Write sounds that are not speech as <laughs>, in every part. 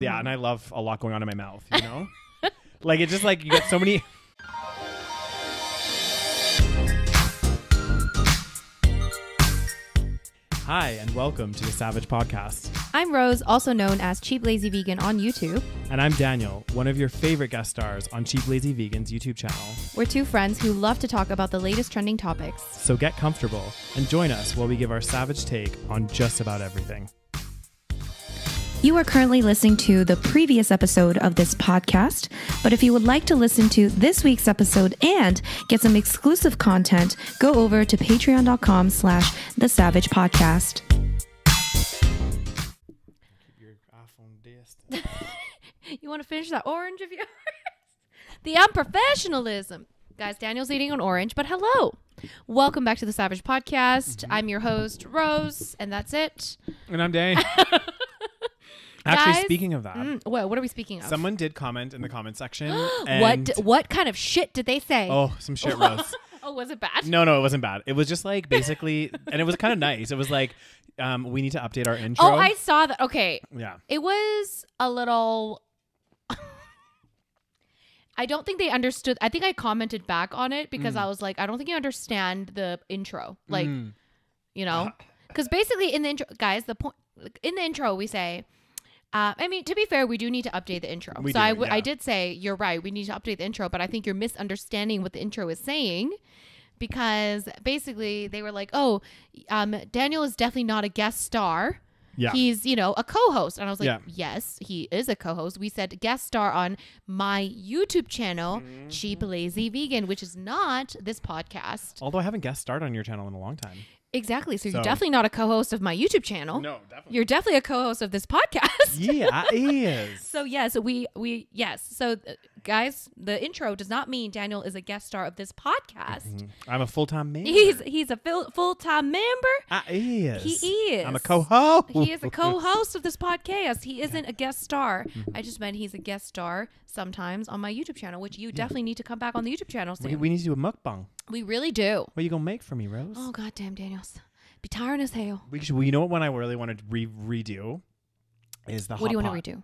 Yeah, mm-hmm. and I love a lot going on in my mouth, you know? <laughs> like it's just like you get so many <laughs> Hi, and welcome to the SaVeg Podcast. I'm Rose, also known as Cheap Lazy Vegan on YouTube. And I'm Daniel, one of your favorite guest stars on Cheap Lazy Vegan's YouTube channel. We're two friends who love to talk about the latest trending topics. So get comfortable and join us while we give our savage take on just about everything. You are currently listening to the previous episode of this podcast, but if you would like to listen to this week's episode and get some exclusive content, go over to patreon.com slash the savage podcast. Your iPhone distant. <laughs> <laughs> You want to finish that orange of yours? <laughs> the unprofessionalism. Guys, Daniel's eating an orange, but hello. Welcome back to the SaVeg Podcast. Mm-hmm. I'm your host, Rose, and that's it. And I'm Dan. Actually, Guys, speaking of that, Mm, what, what are we speaking of? someone did comment in the comment section. <gasps> what and- what kind of shit did they say? Oh, some shit, Rose. <laughs> Oh, was it bad? No, no, it wasn't bad. It was just like <laughs> basically, and it was kind of nice. It was like, um, we need to update our intro. Oh, I saw that. Okay. yeah. It was a little <laughs> I don't think they understood. I think I commented back on it because I was like, I don't think you understand the intro. Like, Mm. you know? Cuz basically in the intro, guys, the point in the intro we say uh, I mean, to be fair, we do need to update the intro. We so do, I, w- I yeah. did say you're right. We need to update the intro, but I think you're misunderstanding what the intro is saying because basically they were like, "Oh, um, Daniel is definitely not a guest star. Yeah. He's, you know, a co-host." And I was like, Yeah. "Yes, he is a co-host." We said guest star on my YouTube channel, Mm-hmm. Cheap Lazy Vegan, which is not this podcast. Although I haven't guest starred on your channel in a long time. Exactly. So, So- you're definitely not a co-host of my YouTube channel. No, definitely. You're definitely a co-host of this <laughs> podcast. yeah, it is. <laughs> So yes, we we yes. So uh, guys, the intro does not mean Daniel is a guest star of this podcast. Mhm. I'm a full time member. He's he's a full time member. I is. He is. I'm a co-host. He is a co-host of this podcast. He isn't a guest star. Mm-hmm. I just meant he's a guest star sometimes on my YouTube channel, which you definitely need to come back on the YouTube channel soon. We, We, need to do a mukbang. We really do. What are you gonna make for me, Rose? Oh goddamn, Daniels, be tiring as hell. We should, well, you know what one I really want to re- redo is the What do you want to redo?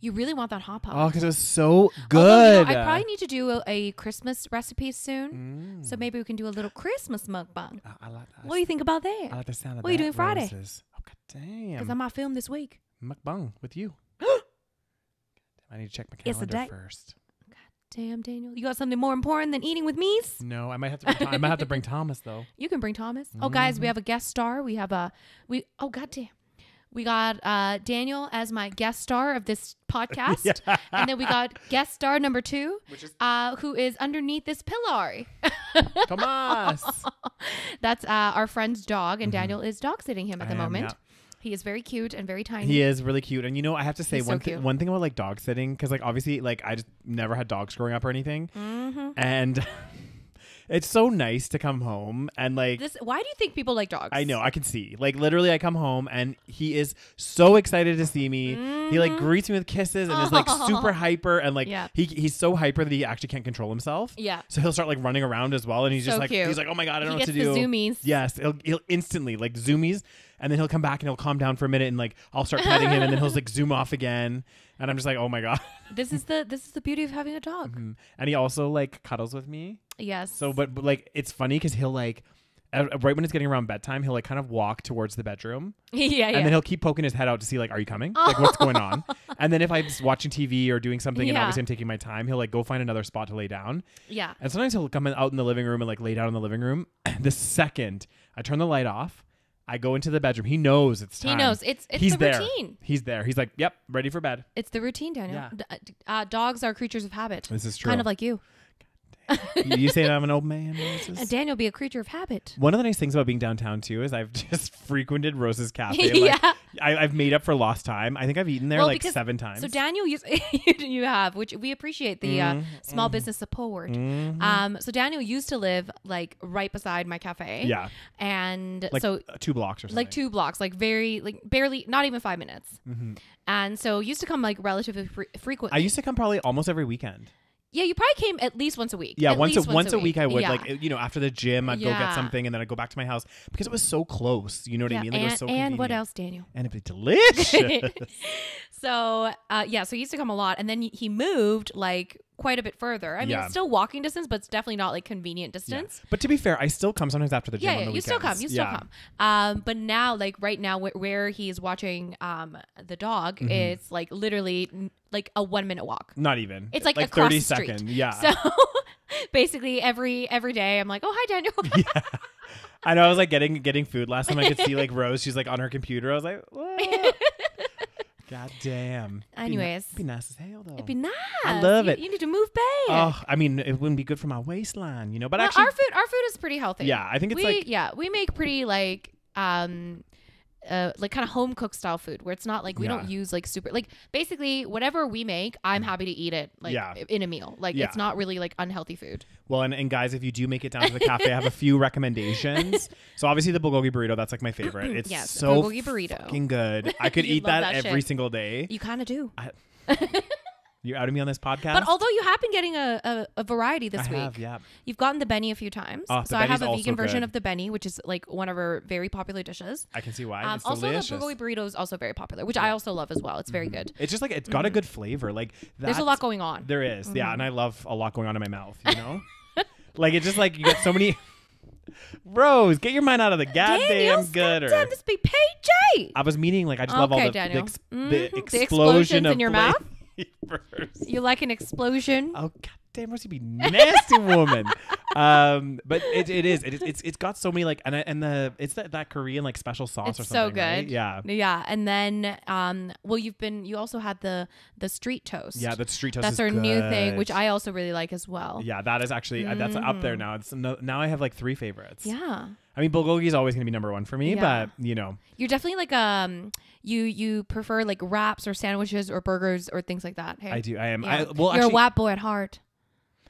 You really want that hot pot? Oh, because it was so good. Although, good. you know, I probably need to do a, a Christmas recipe soon. Mm. So maybe we can do a little Christmas mukbang. I, I like that. What do you think about that? I like the sound of that. What are you doing Friday? Roses. Oh god Because damn. I might film this week. Mukbang with you. <gasps> I need to check my It's a calendar date. first. Damn, Daniel. You got something more important than eating with me's? No, I might have to. Bring I might have to bring <laughs> Thomas though. You can bring Thomas. Oh, guys, Mm-hmm. we have a guest star. We have a we. Oh, goddamn. We got uh, Daniel as my guest star of this <laughs> podcast, and then we got guest star number two, Which is uh, who is underneath this pillar. <laughs> Thomas. That's uh, our friend's dog, and Daniel is dog sitting him at the Mm-hmm. I am, moment. yeah. He is very cute and very tiny. He is really cute, and you know I have to say He's so one thing. cute. One thing about like dog sitting, because like obviously like I just never had dogs growing up or anything, hmm and it's so nice to come home and like This. Why do you think people like dogs? I know I can see like literally I come home and he is so excited to see me. He like Mhm. greets me with kisses and is like super <laughs> hyper and like Yeah. he he's so hyper that he actually can't control himself. Yeah. So he'll start like running around as well, and he's just like cute. he's like, oh my god, I don't know gets what to do. zoomies. Yes, he'll, he'll instantly like zoomies, and then he'll come back and he'll calm down for a minute, and like I'll start petting him, and then he'll like <laughs> zoom off again, and I'm just like, oh my god. <laughs> This is the this is the beauty of having a dog. Mhm. And he also like cuddles with me. Yes. So, but, but like it's funny because he'll like. Right when it's getting around bedtime, he'll like kind of walk towards the bedroom, <laughs> yeah, yeah. and then he'll keep poking his head out to see like, are you coming? Like, what's going on? And then if I'm just watching TV or doing something, and obviously I'm taking my time, he'll like go find another spot to lay down. yeah. And sometimes he'll come out in the living room and like lay down in the living room. <clears throat> the second I turn the light off, I go into the bedroom. He knows it's time. He knows it's it's He's the there. routine. He's there. He's like, yep, ready for bed. It's the routine, Daniel. Yeah. D- uh, dogs are creatures of habit, This is true. kind of like you. You, saying I'm an old man, Moses? And <laughs> Daniel be a creature of habit. One of the nice things about being downtown too is I've <laughs> just frequented Rose's Cafe. <laughs> Like, yeah. I, I've made up for lost time. I think I've eaten there Well, like because- seven times. So Daniel, you you have, which we appreciate the uh, Mhm, small business support. Mhm. Um, so Daniel used to live like right beside my cafe. yeah, And like so uh, two blocks or something. like two blocks, like very like barely, not even five minutes. Mhm. And so used to come like relatively fre- frequently. I used to come probably almost every weekend. Yeah, you probably came at least once a week. Yeah, At once a, least once a week I would Yeah. like you know after the gym I'd go get Yeah. something and then I'd go back to my house because it was so close. You know what Yeah, I mean? Like, and, it was so and what convenient. else, Daniel? And it'd be delicious. <laughs> so uh, yeah, so he used to come a lot, and then he moved like quite a bit further. I mean, Yeah. it's still walking distance, but it's definitely not like convenient Yeah. distance. But to be fair, I still come sometimes after the gym. Yeah, on the you still come, weekends. you still Yeah. come. Um, but now, like right now, wh- where he's watching um the dog, Mm-hmm. it's like literally n- like a one minute walk. Not even. It's like, across thirty the street. second. Yeah. So <laughs> basically, every every day, I'm like, oh hi, Daniel. <laughs> yeah. I know. I was like getting getting food last time. I could <laughs> see like Rose. She's like on her computer. I was like, Whoa. God damn. Be ni- Anyways. be nice as hell though. It'd be nice. I love You- it. You need to move back. Oh, I mean, it wouldn't be good for my waistline, you know. But Well, actually, our food, our food is pretty healthy. yeah, I think it's we like yeah we make pretty like um uh like kind of home cooked style food where it's not like we don't use like super like basically whatever we make i'm happy to eat it like Yeah. in a meal like Yeah. it's not really like unhealthy food Well, and, and guys, if you do make it down to the cafe, I have a few <laughs> recommendations. So obviously the bulgogi burrito, that's like my favorite. <clears throat> It's Yes, so bulgogi burrito. fucking good. I <laughs> could eat that, that every shit. single day. you kind of do <laughs> You outed me on this podcast. but although you have been getting a, a, a variety this I week have, yeah. you've gotten the benny a few times Oh, the so i have Benny's a also vegan version good. of the benny which is like one of our very popular dishes I can see why. um, it's also delicious. the bulgogi burrito is also very popular which i also love as well it's very good It's just like it's got a good flavor. Like Mm-hmm. there's a lot going on There is, yeah, Mm-hmm. and I love a lot going on in my mouth. You know, <laughs> like it's just like you get so many. <laughs> Rose, get your mind out of the goddamn gutter. Damn, this be PJ. I was meaning like I just love all Okay, the, the, Daniel. ex- Mhm. the The explosion explosions of in your mouth? Flavors. <laughs> You like an explosion? Oh god damn, you be nasty woman. um, but it, it is it, it's it's got so many like and and the it's that, that Korean like special sauce It's or so something. right? good. Yeah, Yeah, and then um, well, you've been you also had the the street toast. yeah. The street toast. that's our new thing, which. I also really like as well. Yeah, that is actually uh, that's up there Mm. now. It's no, now I have like three favorites. Yeah. I mean, bulgogi is always going to be number one for me, Yeah. but you know, You're definitely like um you you prefer like wraps or sandwiches or burgers or things like that. Hey, I do. I am. Yeah. I, well, you're actually, a wap boy at heart.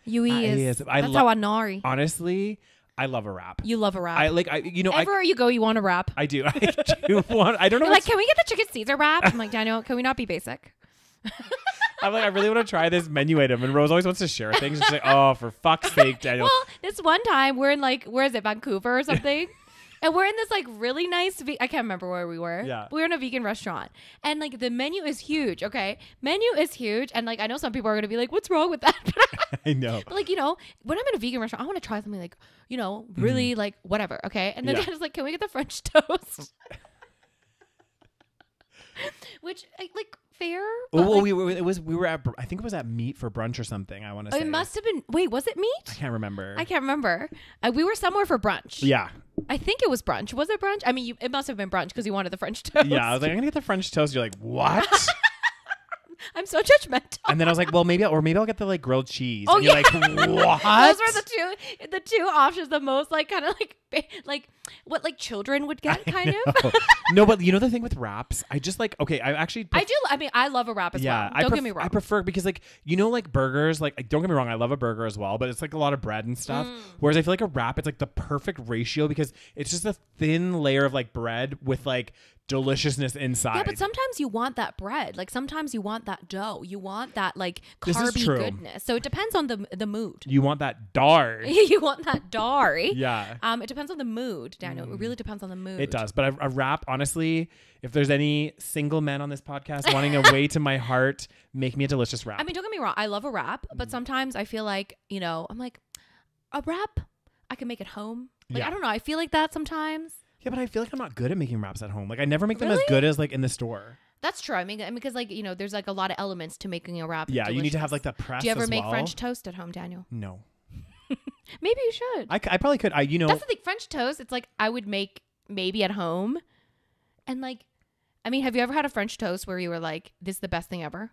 You I is. is. I that's lo- how I know. honestly, I love a wrap. You love a wrap. I like. I you know. I, you go, you want a wrap. I do. <laughs> I do want. I don't know. Like, can we get the chicken Caesar wrap? I'm like, Daniel, can we not be basic? <laughs> I'm like, I really want to try this menu item, and Rose always wants to share things. She's like, oh, for fuck's sake, <laughs> Daniel. Well, this one time we're in like where is it, Vancouver or something? and we're in this like really nice ve- I can't remember where we were. Yeah. We were in a vegan restaurant. And like the menu is huge, okay? Menu is huge and like I know some people are going to be like what's wrong with that? But, <laughs> I know. but, like, you know, when I'm in a vegan restaurant, I want to try something like, you know, really like whatever, okay? And then. Yeah. <laughs> Dad is like, "Can we get the french <laughs> toast?" Which like fair? Oh, well, like, we were. It was. We were at. I think it was at meat for brunch or something. I want to say. it must have been Wait, was it meat? I can't remember. I can't remember. Uh, we were somewhere for brunch. Yeah. I think it was brunch. Was it brunch? I mean, you, it must have been brunch because you wanted the French toast. Yeah. I was like, I'm gonna get the French toast. You're like, what? I'm so judgmental. and then I was like, well, maybe, I'll, or maybe I'll get the like grilled cheese. Oh, and you're yeah. like, <laughs> what? Those were the two, the two options. The most like kind of like, like what like children would get, kind of. no, but you know the thing with wraps, I just like. Okay, I actually. I do. I mean, I love a wrap as yeah, well. I Don't pref- get me wrong. I prefer because like you know like burgers like don't get me wrong I love a burger as well but it's like a lot of bread and stuff Mm. whereas I feel like a wrap it's like the perfect ratio because it's just a thin layer of like bread with like deliciousness inside. yeah, but sometimes you want that bread. Like sometimes you want that dough. You want that like carby goodness. So it depends on the the mood. you want that dar. <laughs> you want that dar. yeah. Um, it depends on the mood, Daniel. It really depends on the mood. It does, but a, a wrap, honestly, if there's any single men on this podcast wanting a <laughs> way to my heart, make me a delicious wrap. I mean, don't get me wrong. I love a wrap, Mm. but sometimes I feel like you know, I'm like a wrap. I can make it home. Like Yeah. I don't know. I feel like that sometimes. Yeah, but I feel like I'm not good at making wraps at home. Like I never make them as Really? good as like in the store. That's true. I mean, I mean, because like you know, there's like a lot of elements to making a wrap. Yeah, you need to have delicious. like that press. Do you ever as make well. French toast at home, Daniel? No, <laughs> Maybe you should. I, c- I probably could. I you know That's the thing. French toast. It's like I would make maybe at home, and like, I mean, have you ever had a French toast where you were like, "This is the best thing ever,"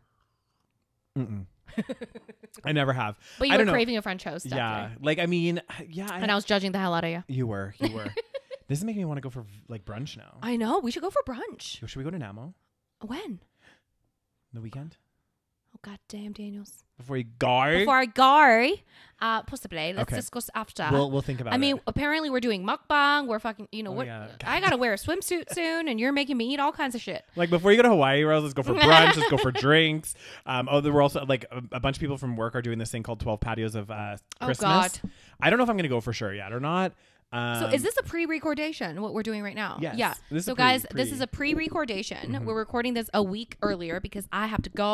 Mm-mm. <laughs> I never have. but you I were don't know. craving a French toast? Yeah, definitely. like I mean, yeah, I, and I was judging the hell out of you. you were, you were. <laughs> this is making me want to go for like brunch now. I know. We should go for brunch. Should we go to Namo When? the weekend? Oh god damn, Daniels. before you go? Before I go, uh, possibly. Let's Okay. discuss after. we'll we'll think about it. I mean, it. apparently we're doing mukbang. We're fucking, you know, Oh, what? yeah. I gotta wear a swimsuit <laughs> soon, and you're making me eat all kinds of shit. Like before you go to Hawaii, Rose, let's go for <laughs> brunch. let's go for drinks. Um, oh, there were also like a, a bunch of people from work are doing this thing called Twelve Patios of uh, Oh, Christmas. God. I don't know if I'm gonna go for sure yet or not. Um, So is this a pre-recordation? What we're doing right now? Yes. Yeah. This so pre- guys, this pre- Mm-hmm. is a pre-recordation. We're recording this a week earlier because I have to go.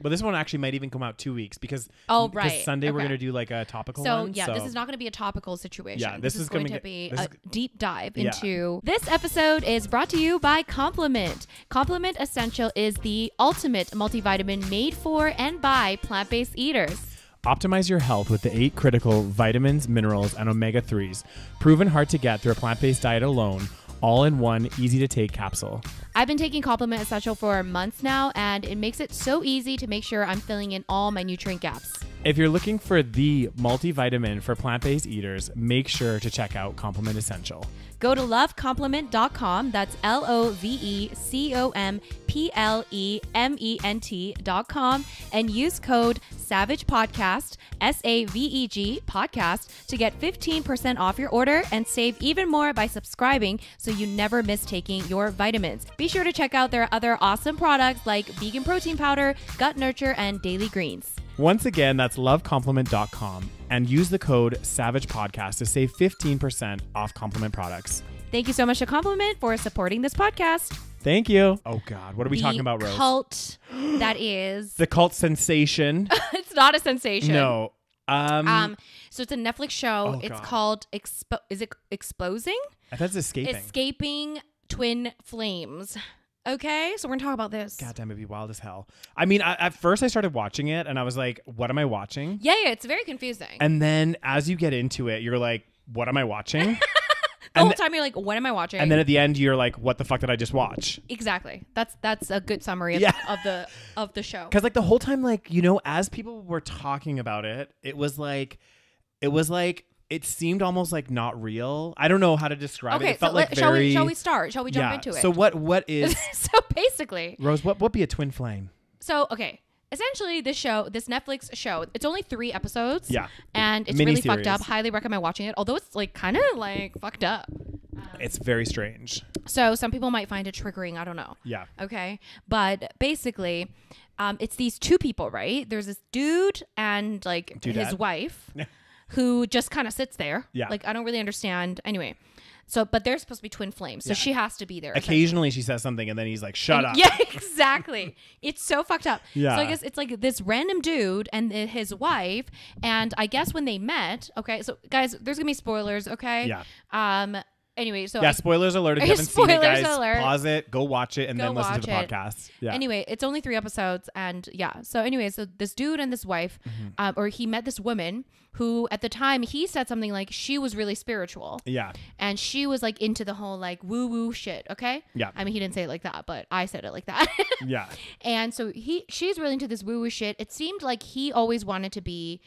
But this one actually might even come out two weeks because Oh, right. Sunday we're gonna do like a topical So one. yeah, this is not going to be a topical situation. Yeah, this is, is going gonna be this a is- deep dive Yeah. into. This episode is brought to you by Complement. Complement Essential is the ultimate multivitamin made for and by plant-based eaters. Optimize your health with the eight critical vitamins, minerals, and omega 3s, proven hard to get through a plant based diet alone, all in one easy to take capsule. I've been taking Complement Essential for months now, and it makes it so easy to make sure I'm filling in all my nutrient gaps. If you're looking for the multivitamin for plant based eaters, make sure to check out Complement Essential. Go to lovecomplement.com. That's L O V E C O M P L E M E N T.com and use code SAVEG PODCAST, S A V E G podcast, to get 15% off your order and save even more by subscribing so you never miss taking your vitamins. Be sure to check out their other awesome products like vegan protein powder, gut nurture, and daily greens. Once again, that's lovecomplement.com and use the code SaVeg Podcast to save 15% off Complement products. Thank you so much to Complement for supporting this podcast. Thank you. Oh, God. What are we The talking about, Rose? Cult <gasps> that is. the cult sensation. <laughs> it's not a sensation. no. Um, Um, so it's a Netflix show. Oh, it's God. called Expo. Is it exposing? I thought it's escaping. Escaping twin flames. Okay, so we're gonna talk about this. Goddamn, it'd be wild as hell. I mean, I, at first I started watching it and I was like, what am I watching? Yeah, yeah, it's very confusing. And then as you get into it, you're like, what am I watching? <laughs> the whole time you're like, "What am I watching?" and then at the end, you're like, what the fuck did I just watch? exactly. That's that's a good summary of, Yeah. of the of the show. Because like the whole time, like you know, as people were talking about it, it was like, it was like it seemed almost like not real. I don't know how to describe it. Okay, It felt so like let, shall very. we shall we start? Shall we jump yeah. into it? So what? What <laughs> is so basically, Rose? What? would be a twin flame? so okay. Essentially, this show, this Netflix show, it's only three episodes. Yeah. And it's Mini really fucked up. Highly recommend watching it. Although it's like kind of like fucked up. It's very strange. So some people might find it triggering. I don't know. Yeah. Okay. But basically, um, it's these two people, right? There's this dude and like his Dudette. wife <laughs> who just kind of sits there. Yeah. Like I don't really understand. Anyway. So, but they're supposed to be twin flames. So Yeah. she has to be there. Occasionally she says something and then he's like, "Shut up." <laughs> Yeah, <laughs> exactly. it's so fucked up. Yeah. So I guess it's like this random dude and th- his wife, and I guess when they met, okay. So guys, there's gonna be spoilers, okay? Yeah. Um. Anyway, so Yeah, I- spoilers alert. If you <laughs> haven't seen it, guys, alert. pause it, go watch it, and Go then listen to the it. podcast. Yeah. Anyway, it's only three episodes, and yeah. So anyway, so this dude and this wife, Mm-hmm. um, or he met this woman who, at the time, he said something like she was really spiritual, yeah. and she was like into the whole like woo woo shit. Okay. Yeah. I mean, he didn't say it like that, but I said it like that. <laughs> Yeah. and so he, she's really into this woo woo shit. It seemed like he always wanted to be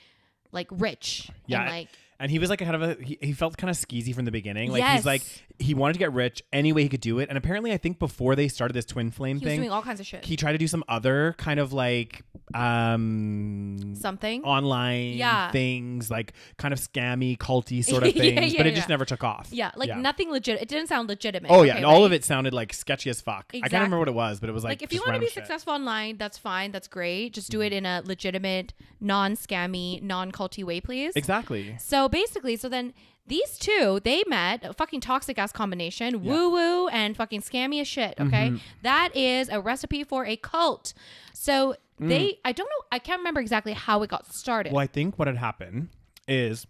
like rich. Yeah. And like And he was like kind of a he, he felt kind of skeezy from the beginning. Like Yes. he's like he wanted to get rich any way he could do it. And apparently I think before they started this twin flame he was thing, doing all kinds of shit. he tried to do some other kind of like um Something. online Yeah. things, like kind of scammy, culty <laughs> sort of things. yeah, but it just never took off. yeah, like yeah. nothing legit. It didn't sound legitimate. Oh yeah, okay, and all of it sounded like sketchy as fuck. I can't remember what it was, but it was like like if you want to be shit. successful online that's fine that's great just do it in a legitimate non-scammy non-culty way please Exactly. so basically so then these two they met a fucking toxic ass combination woo woo and fucking scammy as shit okay Mm-hmm. That is a recipe for a cult so Mm. they i don't know i can't remember exactly how it got started Well, I think what had happened is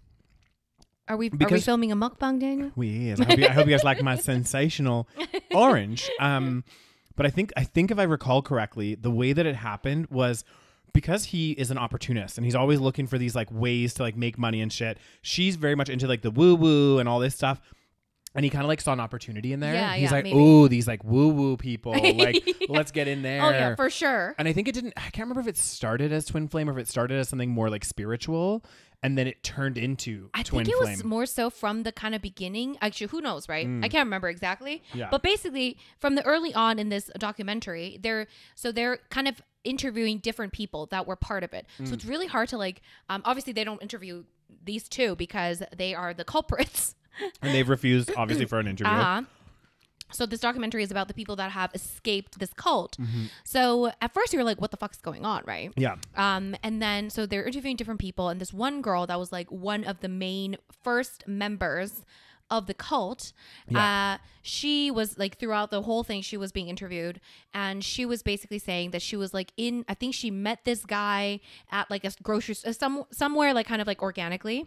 are we are we filming a mukbang daniel We is. I hope, you, I hope you guys like my sensational <laughs> orange. Um, but I think I think if I recall correctly, the way that it happened was because he is an opportunist and he's always looking for these like ways to like make money and shit. She's very much into like the woo woo and all this stuff. And he kind of like saw an opportunity in there. Yeah, he's yeah, like, maybe. "Ooh, these like woo woo people. <laughs> Like, Yeah. let's get in there." oh yeah for sure And I think it didn't. I can't remember if it started as twin flame or if it started as something more like spiritual, and then it turned into I twin think it flame. was more so from the kind of beginning. Actually, who knows, right? I can't remember exactly. Mm. Yeah. But basically, from the early on in this documentary, they're so they're kind of interviewing different people that were part of it. So it's really hard to like. Um, obviously, they don't interview these two because they are the culprits. And they've refused obviously for an <clears throat> interview. Uh-huh. So this documentary is about the people that have escaped this cult. So at first you're like, what the fuck's going on, right? Yeah. Um, and then so they're interviewing different people, and this one girl that was like one of the main first members of the cult. Uh, she was like throughout the whole thing, she was being interviewed, and she was basically saying that she was like in. I think she met this guy at like a grocery uh, some somewhere like kind of like organically.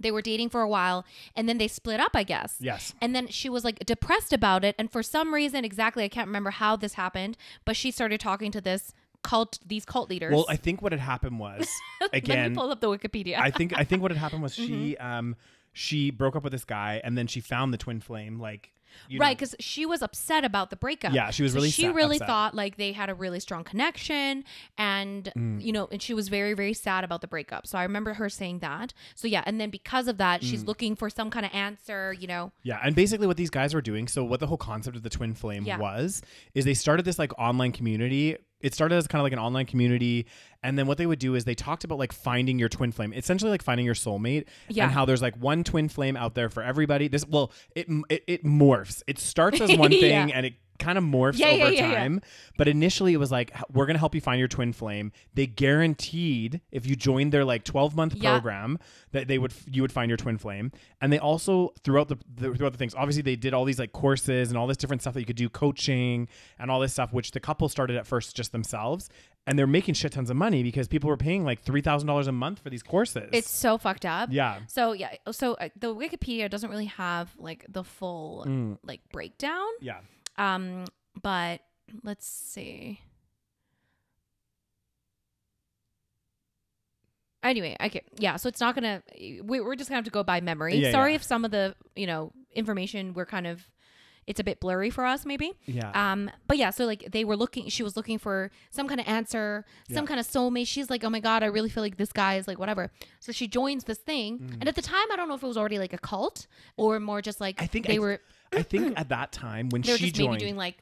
They were dating for a while, and then they split up. I guess. Yes. And then she was like depressed about it. And for some reason, exactly, I can't remember how this happened, but she started talking to this cult, these cult leaders. Well, I think what had happened was <laughs> Let again me pull up the Wikipedia. I think I think what had happened was <laughs> she Mm-hmm. um she broke up with this guy and then she found the twin flame like right, because she was upset about the breakup. Yeah, she was really She sad- really upset. thought like they had a really strong connection, and Mm. you know, and she was very, very sad about the breakup. So I remember her saying that. So yeah, and then because of that, Mm. she's looking for some kind of answer. You know, Yeah, and basically what these guys were doing, so what the whole concept of the twin flame Yeah. was, is they started this like online community. It started as kind of like an online community, and then what they would do is they talked about like finding your twin flame, essentially like finding your soulmate, Yeah. and how there's like one twin flame out there for everybody. This well, it it, it morphs. It starts as one <laughs> thing, Yeah. and it kind of morphs Yeah, over yeah, yeah. time. But initially, it was like we're gonna help you find your twin flame. They guaranteed if you joined their like 12 month program that they would you would find your twin flame. And they also throughout the, the throughout the things, obviously they did all these like courses and all this different stuff that you could do, coaching and all this stuff, which the couple started at first just themselves, and they're making shit tons of money because people were paying like three thousand dollars a month for these courses. it's so fucked up. yeah. So yeah, so uh, the Wikipedia doesn't really have like the full Mm. like breakdown. Yeah. Um, but let's see. Anyway, okay, yeah. So it's not gonna. We, we're just gonna have to go by memory. Yeah, Sorry yeah. if some of the you know information we're kind of. It's a bit blurry for us, maybe. Yeah. Um, but yeah, so like they were looking, she was looking for some kind of answer, some Yeah. kind of soulmate. She's like, oh my god, I really feel like this guy is like whatever. So she joins this thing, Mm. and at the time, I don't know if it was already like a cult or more just like I think they I, were I think at that time when they were she just joined, maybe doing like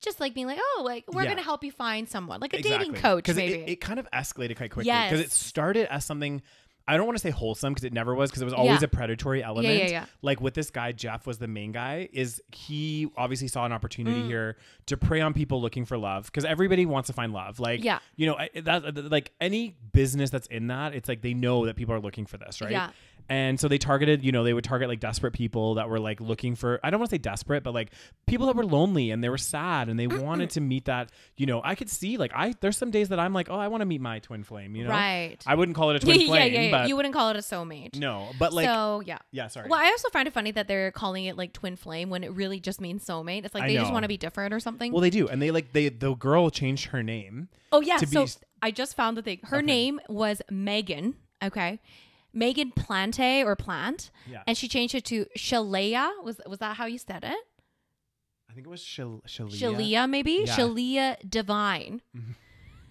just like being like oh like we're Yeah. gonna help you find someone like a dating coach 'Cause maybe It, it kind of escalated quite quickly because it started as something. I don't want to say wholesome because it never was because it was always Yeah. a predatory element. yeah. Yeah. Like with this guy, Jeff was the main guy. Is he obviously saw an Mm. opportunity here to prey on people looking for love because everybody wants to find love. Like Yeah. you know I- that like any business that's in that, it's like they know that people are looking for this, right? Yeah. And so they targeted, you know, they would target like desperate people that were like looking for, I don't want to say desperate, but like people that were lonely and they were sad and they wanted to meet that, you know, I could see like, I, there's some days that I'm like, oh, I want to meet my twin flame, you know? right I wouldn't call it a <laughs> twin yeah, flame, yeah yeah but you wouldn't call it a soulmate no, but like, so yeah yeah, sorry. well i also find it funny that they're calling it like twin flame when it really just means soulmate it's like I they just want to be different or something well, they do. And they like, they, the girl changed her name. oh yeah to be so s- i just found the thing her Okay. name was megan okay megan plante or plant Yeah. and she changed it to Shaleia was was that how you said it I think it was Shal- Shaleia. Shaleia, maybe Yeah. Shaleia Divine. Mhm.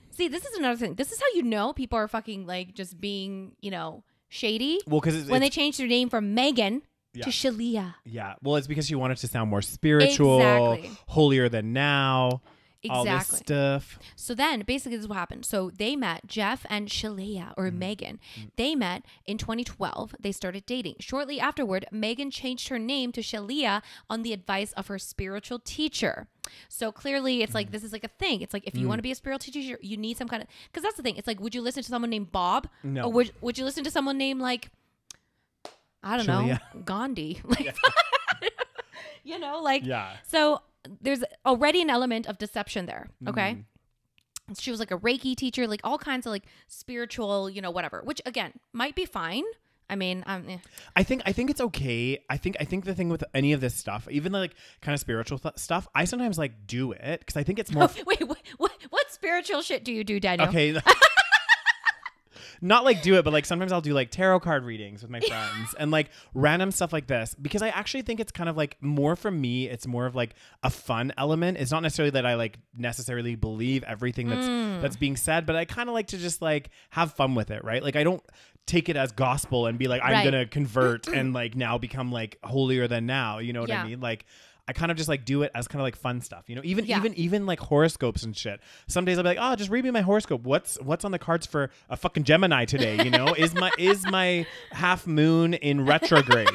See, this is another thing. This is how you know people are fucking like just being, you know, shady Well, because it's, when they changed their name from Megan Yeah. to Shaleia. yeah. Well, it's because she wanted to sound more spiritual, Exactly. holier than now, all this Exactly. stuff. So then, basically, this is what happened. So they met Jeff and Shaleia or mm. Megan. Mm. They met in 2012. They started dating. Shortly afterward, Megan changed her name to Shaleia on the advice of her spiritual teacher. So clearly, it's like mm. this is like a thing. It's like if you want to be a spiritual teacher, you need some kind of because that's the thing. It's like, would you listen to someone named Bob, No. or would would you listen to someone named like I don't know Gandhi, <laughs> like <laughs> you know, like Yeah. so there's already an element of deception there. Okay. Mm-hmm. She was like a Reiki teacher, like all kinds of like spiritual, you know, whatever, which again might be fine. I mean, um, eh. I think I think it's okay. I think I think the thing with any of this stuff, even the like kind of spiritual th- stuff, I sometimes like do it because I think it's more <laughs> wait, what, what, what spiritual shit do you do, Daniel? okay. <laughs> Not like do it, but like sometimes I'll do like tarot card readings with my friends and like random stuff like this because I actually think it's kind of like more for me. It's more of like a fun element. It's not necessarily that I like necessarily believe everything that's Mm. that's being said, but I kind of like to just like have fun with it, right? Like I don't take it as gospel and be like I'm Right. gonna convert <clears throat> and like now become like holier than now. You know what Yeah. I mean? Like. I kind of just like do it as kind of like fun stuff, you know. Even Yeah. even even like horoscopes and shit. Some days I'll be like, oh, just read me my horoscope. What's what's on the cards for a fucking Gemini today? You know, is my is my half moon in <laughs> retrograde?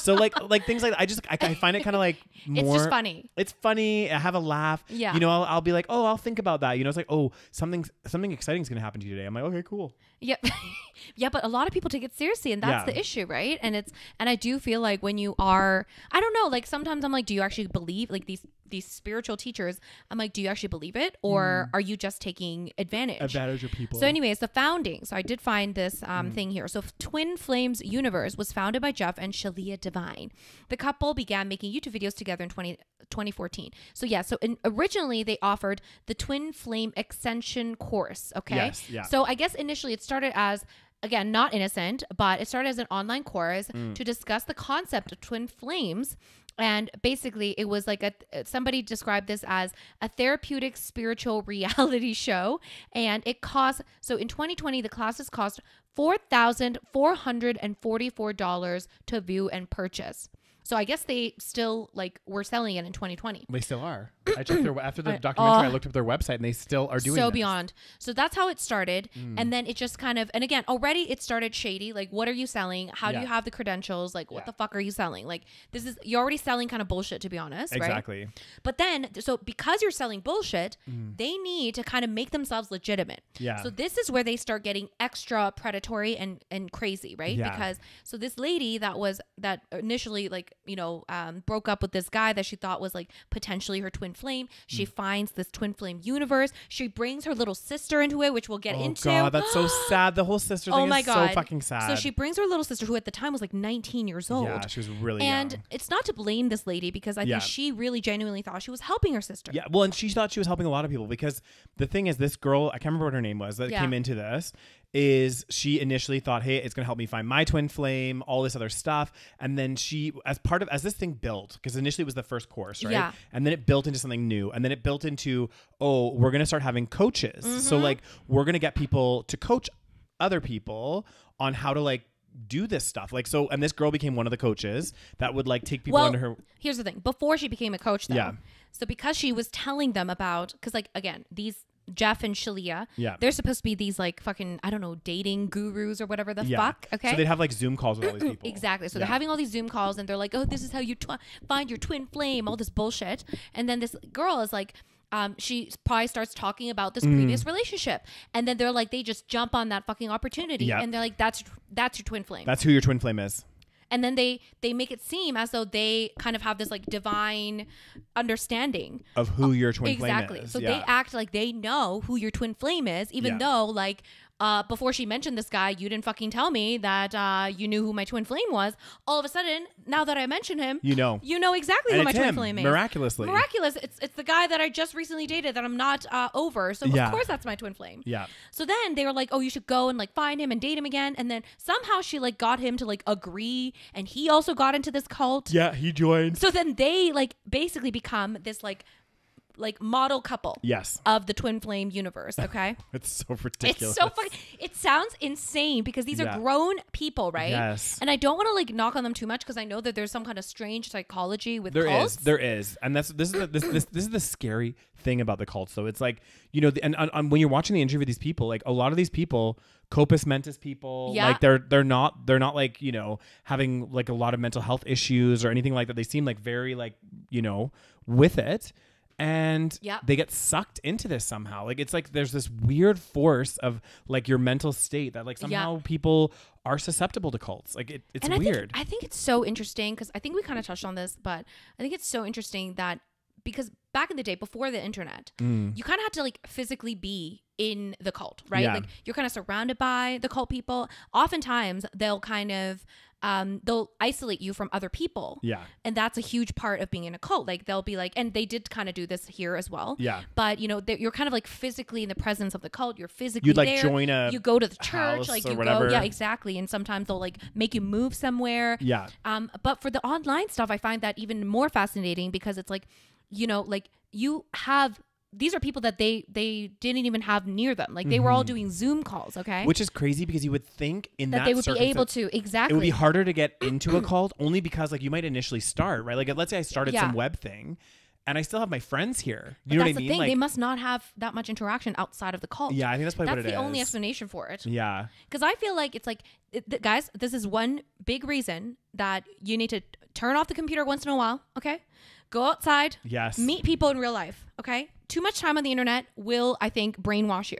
so like like things like that. I just I, I find it kind of like more. <laughs> It's just funny. It's funny. I have a laugh. Yeah. You know, I'll, I'll be like, oh, I'll think about that. You know, it's like, oh, something something exciting is gonna happen to you today. I'm like, okay, cool. Yeah. <laughs> yeah, but a lot of people take it seriously and that's Yeah. the issue, right? And it's and I do feel like when you are I don't know, like sometimes I'm like, do you actually believe like these these spiritual teachers, I'm like, do you actually believe it? Or are you just taking advantage? Advantage of people. So, anyways, the founding. So, I did find this um, Mm. thing here. So, Twin Flames Universe was founded by Jeff and Shaleia Divine. The couple began making YouTube videos together in 20, 2014. So, yeah. So, in, originally they offered the Twin Flame Ascension course. Okay. Yes, yeah. So, I guess initially it started as again not innocent, but it started as an online course Mm. to discuss the concept of twin flames. And basically, it was like a somebody described this as a therapeutic spiritual <laughs> reality show, and it cost. So in 2020, the classes cost four thousand four hundred and forty-four dollars to view and purchase. So I guess they still like were selling it in 2020. They still are. I checked their after the I- documentary. I oh. looked up their website, and they still are doing so this. Mm. beyond so that's how it started and then it just kind of and again already it started shady like what are you selling how do you have the credentials like what Yeah. the fuck are you selling like this is you're already selling kind of bullshit to be honest right Exactly. but then so because you're selling bullshit they need to kind of make themselves legitimate Mm. Yeah. so this is where they start getting extra predatory and and crazy right Yeah. because so this lady that was that initially like you know um, broke up with this guy that she thought was like potentially her twin flame she Mm. finds this twin flame universe she brings her little sister into it which we'll get Oh into god, that's so <gasps> sad. The whole sister thing oh my is god so fucking sad. so she brings her little sister who at the time was like 19 years old yeah, she was really and young. it's not to blame this lady because I Yeah. think she really genuinely thought she was helping her sister. Yeah, well, and she thought she was helping a lot of people because the thing is, this girl, I can't remember what her name was that Yeah. came into this, is she initially thought, hey, it's going to help me find my twin flame, all this other stuff. And then she, as part of, as this thing built, because initially it was the first course, right? Yeah. And then it built into something new. And then it built into, oh, we're going to start having coaches. So, Mm-hmm. like, we're going to get people to coach other people on how to, like, do this stuff like so and this girl became one of the coaches that would like take people Well, under her here's the thing. Before she became a coach, though, Yeah. so because she was telling them about, because like again, these Jeff and Shaleia, Yeah. they're supposed to be these like fucking I don't know dating gurus or whatever the yeah fuck. Okay, so they'd have like zoom calls with all these <clears throat> people Exactly. So Yeah. they're having all these Zoom calls and they're like, oh, this is how you tw- find your twin flame, all this bullshit. And then this girl is like, um, she probably starts talking about Mm. this previous relationship. And then they're like, they just jump on that fucking opportunity. Yep. And they're like, that's that's your twin flame. that's who your twin flame is and then they they make it seem as though they kind of have this like divine understanding. of who your twin exactly. flame is Exactly. So yeah. they act like they know who your twin flame is, even Yeah. though like uh, before she mentioned this guy, you didn't fucking tell me that uh, you knew who my twin flame was. All of a sudden, now that I mention him, You know. you know exactly And who my twin him, flame is. miraculously. miraculous. It's it's the guy that I just recently dated that I'm not uh, over. So Yeah. of course that's my twin flame. Yeah. So then they were like, "Oh, you should go and like find him and date him again." And then somehow she like got him to like agree, and he also got into this cult. Yeah, he joined. So then they like basically become this like like model couple Yes. of the twin flame universe. <laughs> Okay, It's so ridiculous. it's so fucking. It sounds insane because these Yeah. are grown people, right? Yes. And I don't want to like knock on them too much because I know that there's some kind of strange psychology with There is, cults. there is, and that's this is the, this, this this is the scary thing about the cults. Though it's like you know, the, and, and, and when you're watching the interview with these people, like a lot of these people, compos mentis people, Yeah. like they're they're not they're not like you know having like a lot of mental health issues or anything like that. They seem like very like you know with it. And Yeah. they get sucked into this somehow. Like it's like there's this weird force of like your mental state that like somehow people are susceptible to cults. Like it, it's and I weird. Think, I think it's so interesting because I think we kind of touched on this, but I think it's so interesting that because back in the day before the internet, you kind of had to like physically be in the cult, right? Mm. Yeah. Like you're kind of surrounded by the cult people. Oftentimes they'll kind of um, they'll isolate you from other people. Yeah. And that's a huge part of being in a cult. Like they'll be like, and they did kind of do this here as well. Yeah. But you know, you're kind of like physically in the presence of the cult. You're physically You'd, like, there. join a You go to the church, like you whatever. go, yeah, exactly. And sometimes they'll like make you move somewhere. Yeah. Um, but for the online stuff, I find that even more fascinating because it's like, you know, like you have these are people that they they didn't even have near them. Like they were all doing Zoom calls. Okay, Mm-hmm. Which is crazy because you would think in that, that, they would be able to exactly. It would be harder to get into a <clears throat> cult only because like you might initially start right. Like let's say I started some web thing, and I still have my friends here. You But know that's what I mean? the thing. Like they must not have that much interaction outside of the cult. yeah, I think that's probably that's what it the only explanation for it. Yeah, Because I feel like it's like, it, th- guys, this is one big reason that you need to turn off the computer once in a while. Okay, go outside, yes, meet people in real life. Okay, too much time on the internet will, I think, brainwash you.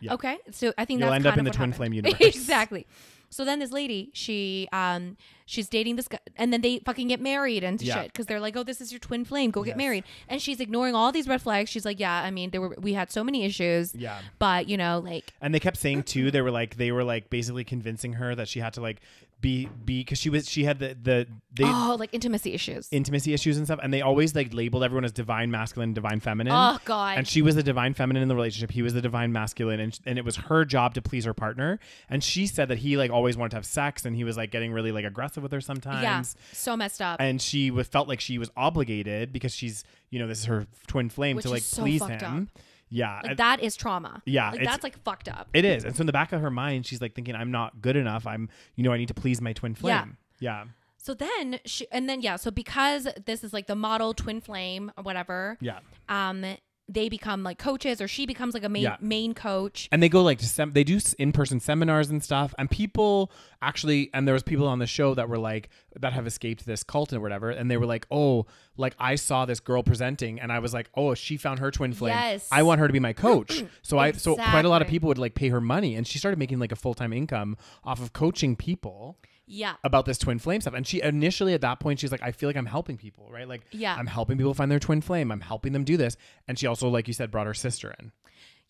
Yeah. Okay, so I think You'll that's end up in the twin happened. flame <laughs> universe. exactly. So then this lady, she um she's dating this guy and then they fucking get married and Yeah. shit because they're like, "Oh, this is your twin flame. Go get married." And she's ignoring all these red flags. She's like, "Yeah, I mean, there were we had so many issues, yeah. but you know, like And they kept saying too, they were like they were like basically convincing her that she had to like be be because she was she had the the they oh, like intimacy issues." intimacy issues and stuff, and they always like labeled everyone as divine masculine, divine feminine. oh god. and she was the divine feminine in the relationship. He was the divine masculine, and and it was her job to please her partner. And she said that he like always wanted to have sex, and he was like getting really like aggressive with her sometimes. yeah, so messed up. And she was, felt like she was obligated because she's you know this is her twin flame Which to like so please fucked him. Yeah, like that is trauma. Yeah, like that's like fucked up. it is. And so in the back of her mind, she's like thinking, I'm not good enough. I'm you know I need to please my twin flame. Yeah. flame. Yeah, So then she and then yeah, so because this is like the model twin flame or whatever, yeah. um they become like coaches or she becomes like a main Yeah. main coach. and they go like to sem- they do in person seminars and stuff. And people actually and there was people on the show that were like that have escaped this cult and whatever. And they were like oh like i saw this girl presenting and i was like oh she found her twin flame. Yes. i want her to be my coach. <clears throat> So i so quite a lot of people would like pay her money. And she started making like a full-time income off of coaching people Yeah. about this twin flame stuff and she initially at that point she's like i feel like i'm helping people right like Yeah. i'm helping people find their twin flame i'm helping them do this and she also like you said brought her sister in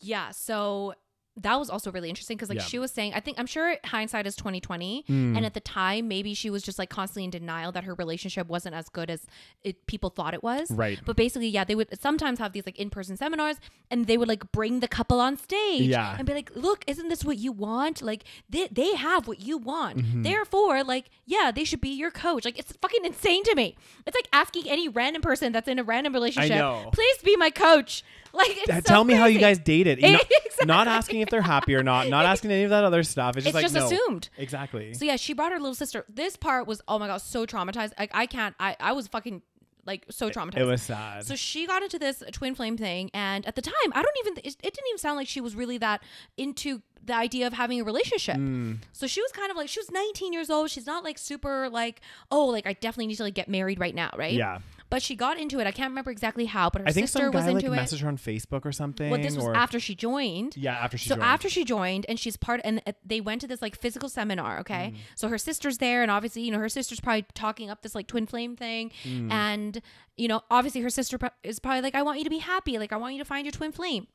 Yeah. So that was also really interesting because like Yeah. she was saying, I think I'm sure hindsight is 2020, Mm. and at the time maybe she was just like constantly in denial that her relationship wasn't as good as it, people thought it was. Right. But basically, yeah, they would sometimes have these like in-person seminars, and they would like bring the couple on stage, Yeah. and be like, "Look, isn't this what you want? Like they they have what you want. Mm-hmm. Therefore, like yeah, they should be your coach. Like it's fucking insane to me. It's like asking any random person that's in a random relationship, please be my coach. Like it's so tell me how you guys dated. <laughs> Not, Exactly. not asking if they're happy or not. Not asking any of that other stuff. It's just It's like just no. assumed. Exactly. So yeah, she brought her little sister. This part was oh my god, so traumatized. Like I can't. I I was fucking like so traumatized. it was sad. So she got into this twin flame thing, and at the time, I don't even. It, it didn't even sound like she was really that into the idea of having a relationship. Mm. So she was kind of like she was 19 years old. She's not like super like oh like I definitely need to like get married right now, right? yeah. But she got into it. I can't remember exactly how, but her I think sister some was guy like into it. messaged her on Facebook or something. Well, this was or, after she joined. Yeah, after she joined. so joined. after she joined and she's part and uh, they went to this like physical seminar okay Mm. so her sister's there and obviously you know her sister's probably talking up this like twin flame thing Mm. and you know obviously her sister is probably like i want you to be happy like i want you to find your twin flame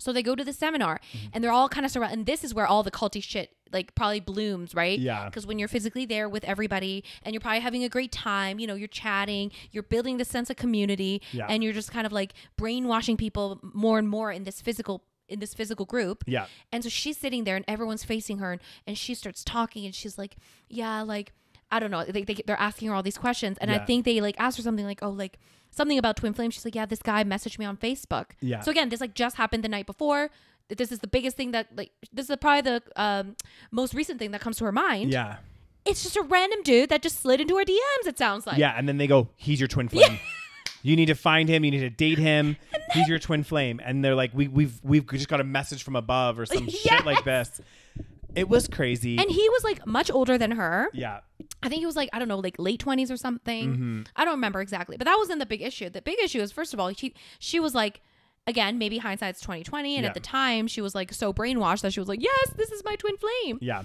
so they go to the seminar Mm-hmm. and they're all kind of surrounded and this is where all the culty shit like probably blooms right Yeah. because when you're physically there with everybody and you're probably having a great time you know you're chatting you're building this sense of community Yeah. and you're just kind of like brainwashing people more and more in this physical in this physical group yeah. and so she's sitting there and everyone's facing her and, and she starts talking and she's like, yeah, like, I don't know. They, they, they're asking her all these questions. And I think they like asked her something like, oh, like something about twin flame. She's like, yeah, this guy messaged me on Facebook. Yeah. So again, this like just happened the night before. This is the biggest thing that like, this is probably the um, most recent thing that comes to her mind. Yeah. It's just a random dude that just slid into her DMs. It sounds like. Yeah. And then they go, he's your twin flame. <laughs> You need to find him. You need to date him. <laughs> He's your twin flame. And they're like, we, we've we've just got a message from above or some <laughs> shit like this. It was crazy. And he was like much older than her. yeah. I think he was like I don't know, like late twenties or something. Mm-hmm. I don't remember exactly, but that wasn't the big issue. The big issue is first of all, she she was like, again, maybe hindsight's twenty twenty, and Yeah. at the time she was like so brainwashed that she was like, yes, this is my twin flame. Yeah.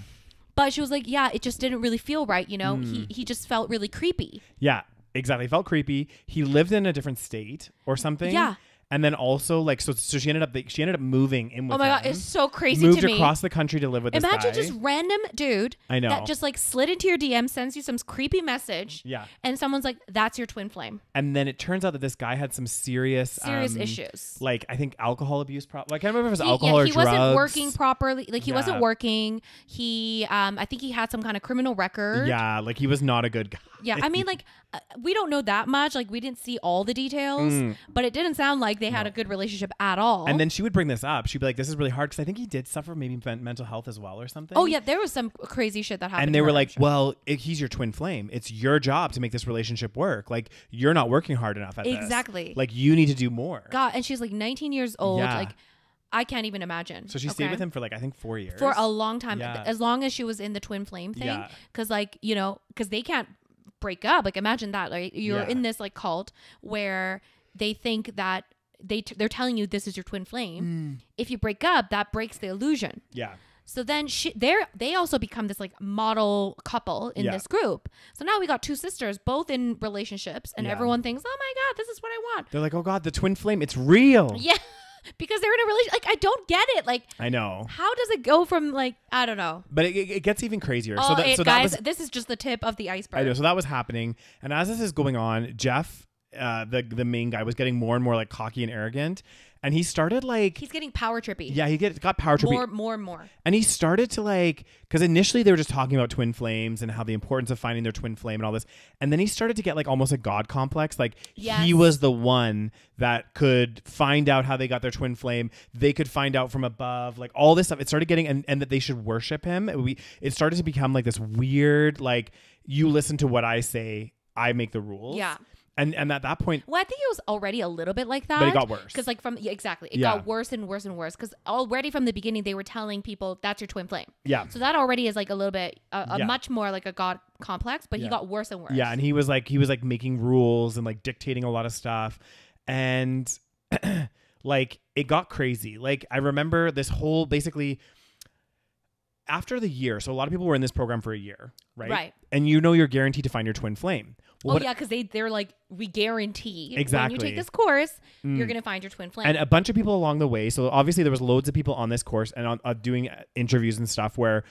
But she was like, yeah, it just didn't really feel right. You know, Mm. he he just felt really creepy. Yeah, exactly. Felt creepy. He lived in a different state or something. Yeah. And then also like so so she ended up she ended up moving in with oh my god, it's so crazy moved to me. across the country to live with this Imagine guy. just random dude I know. that just like slid into your DM, sends you some creepy message, yeah. and someone's like, "That's your twin flame." And then it turns out that this guy had some serious Serious um, issues. Like I think alcohol abuse problem. I can't remember if it was alcohol yeah, or he drugs. wasn't working properly. Like he Yeah. wasn't working. He, um, I think he had some kind of criminal record. Yeah, like he was not a good guy. Yeah, I mean, like we don't know that much. Like we didn't see all the details, but it didn't sound like they had a good relationship at all. Mm. And then she would bring this up. She'd be like, "This is really hard," because I think he did suffer maybe men- mental health as well or something. oh yeah, there was some crazy shit that happened. and they were like, "Well, it, he's your twin flame. It's your job to make this relationship work. Like you're not working hard enough at this. Exactly. Like you need to do more." God, and she's like 19 years old. Yeah. Like I can't even imagine. So she stayed with him for like I think four years. for a long time, Yeah. as long as she was in the twin flame thing. Yeah. Because like you know, because they can't break up. Like imagine that. Like you're Yeah. in this like cult where they think that they t- they're telling you this is your twin flame. Mm. If you break up, that breaks the illusion. yeah. So then she they're they also become this like model couple in Yeah. this group. So now we got two sisters both in relationships and Yeah. everyone thinks, "Oh my god, this is what I want." They're like, "Oh God, the twin flame. It's real." Yeah. Because they're in a relationship. Like I don't get it. Like I know. how does it go from like I don't know. But it, it gets even crazier. Oh, so that, it- so guys, was this is just the tip of the iceberg. I know. So that was happening, and as this is going on, Jeff, uh, the the main guy, was getting more and more like cocky and arrogant, and he started like, He's getting power trippy. yeah, he get got power trippy, More, more, and more. and he started to like, because initially they were just talking about twin flames and how the importance of finding their twin flame and all this, and then he started to get like almost a god complex, like Yes. he was the one that could find out how they got their twin flame, they could find out from above, like all this stuff. It started getting, and, and that they should worship him. We, it started to become like this weird, like you listen to what I say, I make the rules. Yeah. And and at that point, Well, I think it was already a little bit like that. But it got worse. Because, like, from, yeah, exactly. It Yeah. got worse and worse and worse. Because already from the beginning, they were telling people that's your twin flame. yeah. So that already is like a little bit, a, a Yeah. much more like a God complex, but Yeah. he got worse and worse. Yeah, and he was like he was like making rules and like dictating a lot of stuff. And <clears throat> like it got crazy. Like I remember this whole basically after the year. So a lot of people were in this program for a year, right? Right. And you know you're guaranteed to find your twin flame. Well, oh, what- yeah, because they, they're like, we guarantee exactly when you take this course, Mm. you're going to find your twin flame. and a bunch of people along the way. So obviously there was loads of people on this course and on uh, doing uh, interviews and stuff where,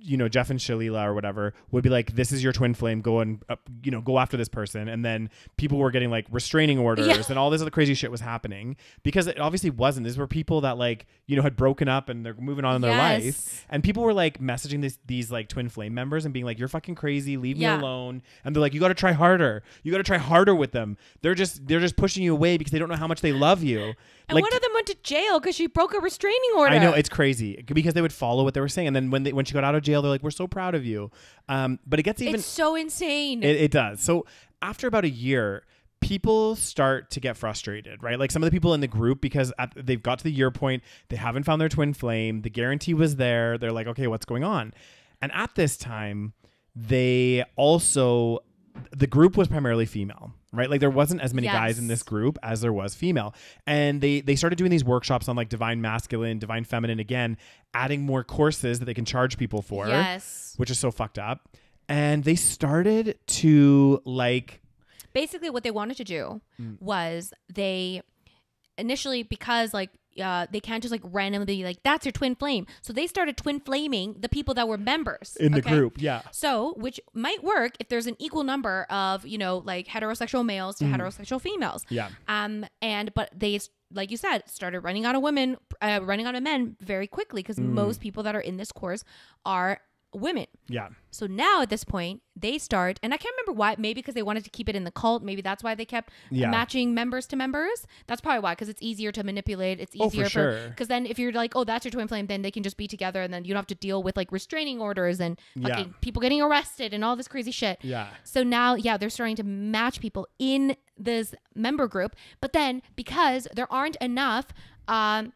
you know, Jeff and Shaleia or whatever would be like, "This is your twin flame. Go and uh, you know go after this person." And then people were getting like restraining orders Yeah. and all this other crazy shit was happening because it obviously wasn't. These were people that like you know had broken up and they're moving on in their Yes. life, and people were like messaging this these like twin flame members and being like, "You're fucking crazy. Leave Yeah. me alone." And they're like, "You got to try harder. You got to try harder with them. They're just they're just pushing you away because they don't know how much they love you." and like one of them went to jail because she broke a restraining order. I know it's crazy because they would follow what they were saying, and then when they when she got out of jail, they're like, "We're so proud of you." Um, but it gets even It's so insane. it, it does. So after about a year, people start to get frustrated, right? Like some of the people in the group because at, they've got to the year point, they haven't found their twin flame. The guarantee was there. They're like, "Okay, what's going on?" And at this time, they also the group was primarily female right like there wasn't as many guys in this group as there was female and they they started doing these workshops on like divine masculine divine feminine again adding more courses that they can charge people for yes. which is so fucked up and they started to like basically what they wanted to do Mm. was they initially because like uh, they can't just like randomly be like that's your twin flame. So they started twin flaming the people that were members in the group yeah. So which might work if there's an equal number of you know like heterosexual males to heterosexual females. Mm. yeah. Um and but they like you said started running out of women uh, running out of men very quickly because Mm. most people that are in this course are women yeah so now at this point, they start, and I can't remember why. Maybe because they wanted to keep it in the cult. Maybe that's why they kept Yeah. matching members to members. That's probably why, because it's easier to manipulate. It's easier Oh, for easier sure. Because then if you're like, oh, that's your twin flame, then they can just be together, and then you don't have to deal with like restraining orders and Yeah. fucking people getting arrested and all this crazy shit. yeah So now, yeah, they're starting to match people in this member group. But then because there aren't enough, um,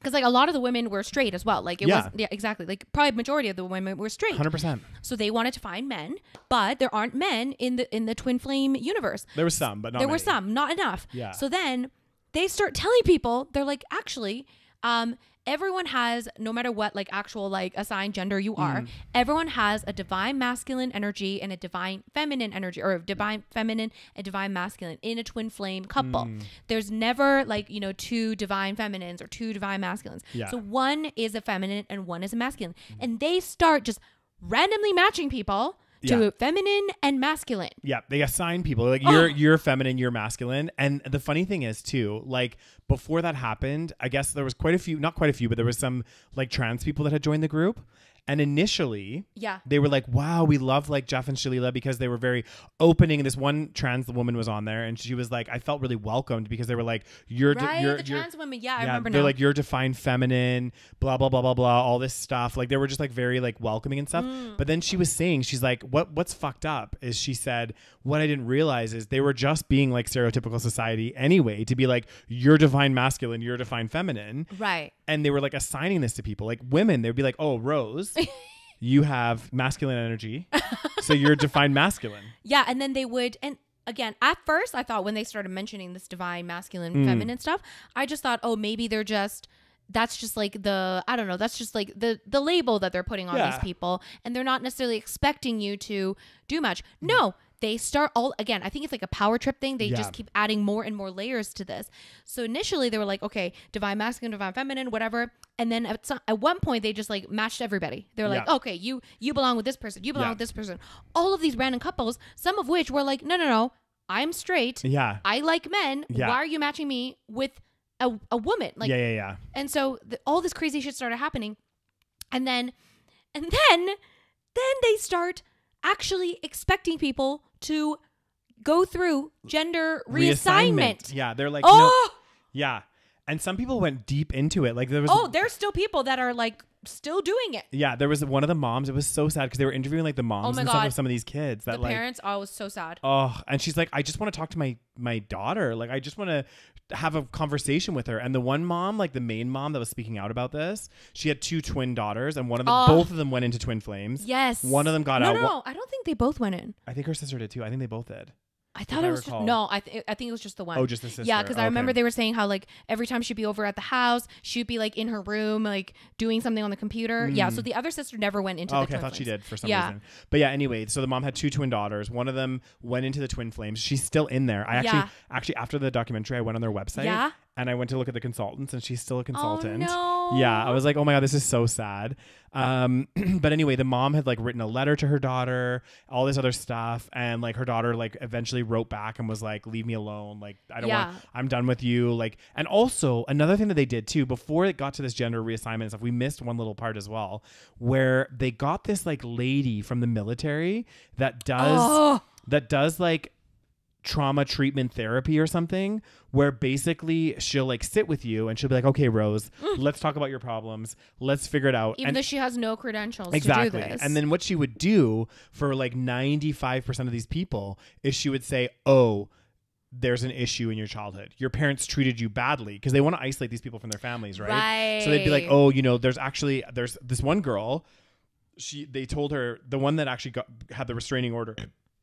because like a lot of the women were straight as well. Like it Yeah. was, yeah, exactly. Like probably majority of the women were straight. 100% So they wanted to find men, but there aren't men in the in the twin flame universe. there was some but not there were some, not enough. Yeah. So then they start telling people, they're like, actually, um, everyone has no matter what like actual like assigned gender you are, Mm. everyone has a divine masculine energy and a divine feminine energy, or a divine feminine and divine masculine in a twin flame couple. Mm. There's never like you know two divine feminines or two divine masculines. Yeah. So one is a feminine and one is a masculine, and they start just randomly matching people to Yeah. feminine and masculine. Yeah, they assign people like Oh. you're you're feminine, you're masculine. And the funny thing is too, like before that happened, I guess there was quite a few, not quite a few, but there was some like trans people that had joined the group. And initially, Yeah. they were like, "Wow, we love like Jeff and Shaleia because they were very opening." And this one trans woman was on there, and she was like, "I felt really welcomed because they were like, you're de- you're, the you're trans women. Yeah, I yeah, remember they're now. like you're defined feminine, blah blah blah blah blah, all this stuff. Like they were just like very like welcoming and stuff. Mm. But then she was saying, she's like, what what's fucked up is she said, what I didn't realize is they were just being like stereotypical society anyway to be like you're divine masculine, you're divine feminine, right. And they were like assigning this to people like women. They'd be like, oh Rose. <laughs> You have masculine energy, so you're defined masculine. <laughs> Yeah, and then they would and again, at first I thought when they started mentioning this divine masculine Mm. feminine stuff, I just thought, "Oh, maybe they're just that's just like the I don't know, that's just like the the label that they're putting on Yeah. these people and they're not necessarily expecting you to do much." No, they start all again, I think it's like a power trip thing. They Yeah. just keep adding more and more layers to this. So initially they were like, "Okay, divine masculine, divine feminine, whatever." And then at some, at one point they just like matched everybody. They're like, Yeah. "Okay, you you belong with this person. You belong Yeah. with this person." All of these random couples, some of which were like, "No, no, no. I'm straight. Yeah, I like men. Yeah. Why are you matching me with a, a woman?" Like yeah, yeah, yeah. and so the, all this crazy shit started happening. And then and then then they start actually expecting people to go through gender reassignment. Yeah, they're like, no, Oh, yeah. And some people went deep into it. Like there was oh, there's still people that are like still doing it. Yeah, there was one of the moms. It was so sad because they were interviewing like the moms Oh my and stuff God. of some of these kids that the like parents, oh, it was so sad. oh, and she's like, I just want to talk to my my daughter. Like I just want to have a conversation with her. And the one mom, like the main mom that was speaking out about this, she had two twin daughters, and one of them, Oh. both of them went into twin flames. Yes. One of them got no, out. No, One- no, I don't think they both went in. I think her sister did too. I think they both did. I thought it was just, no. I th- I think it was just the one. Oh, just the sister. Yeah, because I remember they were saying how like every time she'd be over at the house, she'd be like in her room, like doing something on the computer. Yeah, so mm. the other sister never went into Oh, the okay, I thought she did for some Yeah. reason. But yeah, anyway, so the mom had two twin daughters. One of them went into the twin flames. She's still in there. I actually Yeah. actually after the documentary I went on their website Yeah? And I went to look at the consultants and she's still a consultant. Oh, no. Yeah, I was like, "Oh my god, this is so sad." Um <clears throat> but anyway, the mom had like written a letter to her daughter, all this other stuff, and like her daughter like eventually wrote back and was like, "Leave me alone. Like I don't want Yeah. I'm done with you." Like and also another thing that they did too before it got to this gender reassignment and stuff, we missed one little part as well where they got this like lady from the military that does Oh. that does like trauma treatment therapy or something where basically she'll like sit with you and she'll be like okay rose mm. let's talk about your problems. Let's figure it out. Even and though she has no credentials exactly to do this. and then what she would do for like 95% of these people is she would say oh there's an issue in your childhood. Your parents treated you badly. Because they want to isolate these people from their families right? Right? so they'd be like oh you know there's actually there's this one girl. She they told her the one that actually got had the restraining order.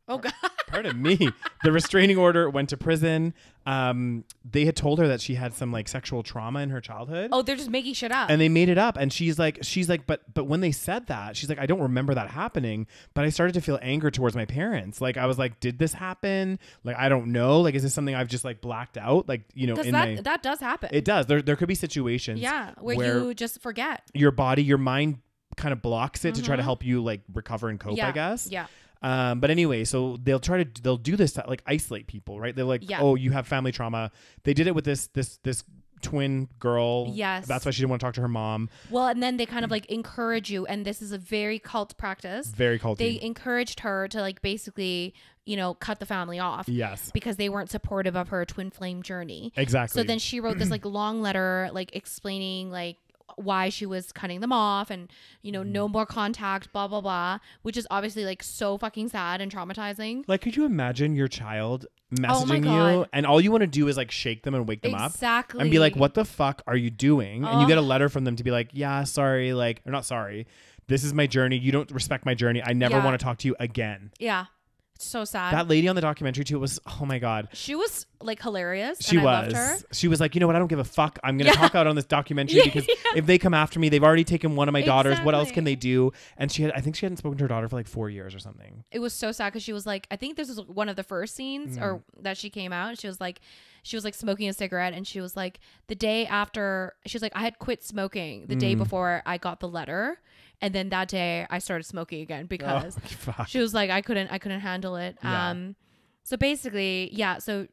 Oh god. Pardon me the restraining order went to prison um they had told her that she had some like sexual trauma in her childhood Oh, they're just making shit up. and they made it up and she's like she's like but but when they said that she's like i don't remember that happening but i started to feel anger towards my parents like i was like did this happen like i don't know like is this something i've just like blacked out like you know Because in that my that does happen. it does there, there could be situations yeah, where, where you just forget. your body your mind kind of blocks it to try to help you like recover and cope Mm-hmm. yeah. i guess Yeah. Um, but anyway, so they'll try to they'll do this to like isolate people, right? They're like, Yeah. oh, you have family trauma. They did it with this this this twin girl. Yes. that's why she didn't want to talk to her mom. Well, and then they kind of like encourage you, and this is a very cult practice. Very culty. They encouraged her to like basically, you know, cut the family off yes, because they weren't supportive of her twin flame journey. exactly. So then she wrote this like long letter, like explaining like why she was cutting them off and you know no mm. more contact blah blah blah which is obviously like so fucking sad and traumatizing like, could you imagine your child Oh my messaging you, God. and all you want to do is like shake them and wake them up? exactly And be like, what the fuck are you doing? And you get a letter from them to be like, yeah, sorry, like, or not sorry. This is my journey. You don't respect my journey. I never Yeah. want to talk to you again. yeah it's so sad That lady on the documentary too was, oh my god, she was like hilarious She and I was. loved her She was like, you know what? I don't give a fuck. I'm gonna Yeah. talk out on this documentary <laughs> Yeah, because yeah. if they come after me, they've already taken one of my daughters. What else can they do? And she had, I think she hadn't spoken to her daughter for like four years or something. it was so sad because she was like i think this was one of the first scenes or Mm. that she came out and she was like she was like smoking a cigarette and she was like the day after she was like i had quit smoking the day Mm. before i got the letter and then that day i started smoking again <laughs> because oh, she was like i couldn't i couldn't handle it Yeah. um so basically yeah so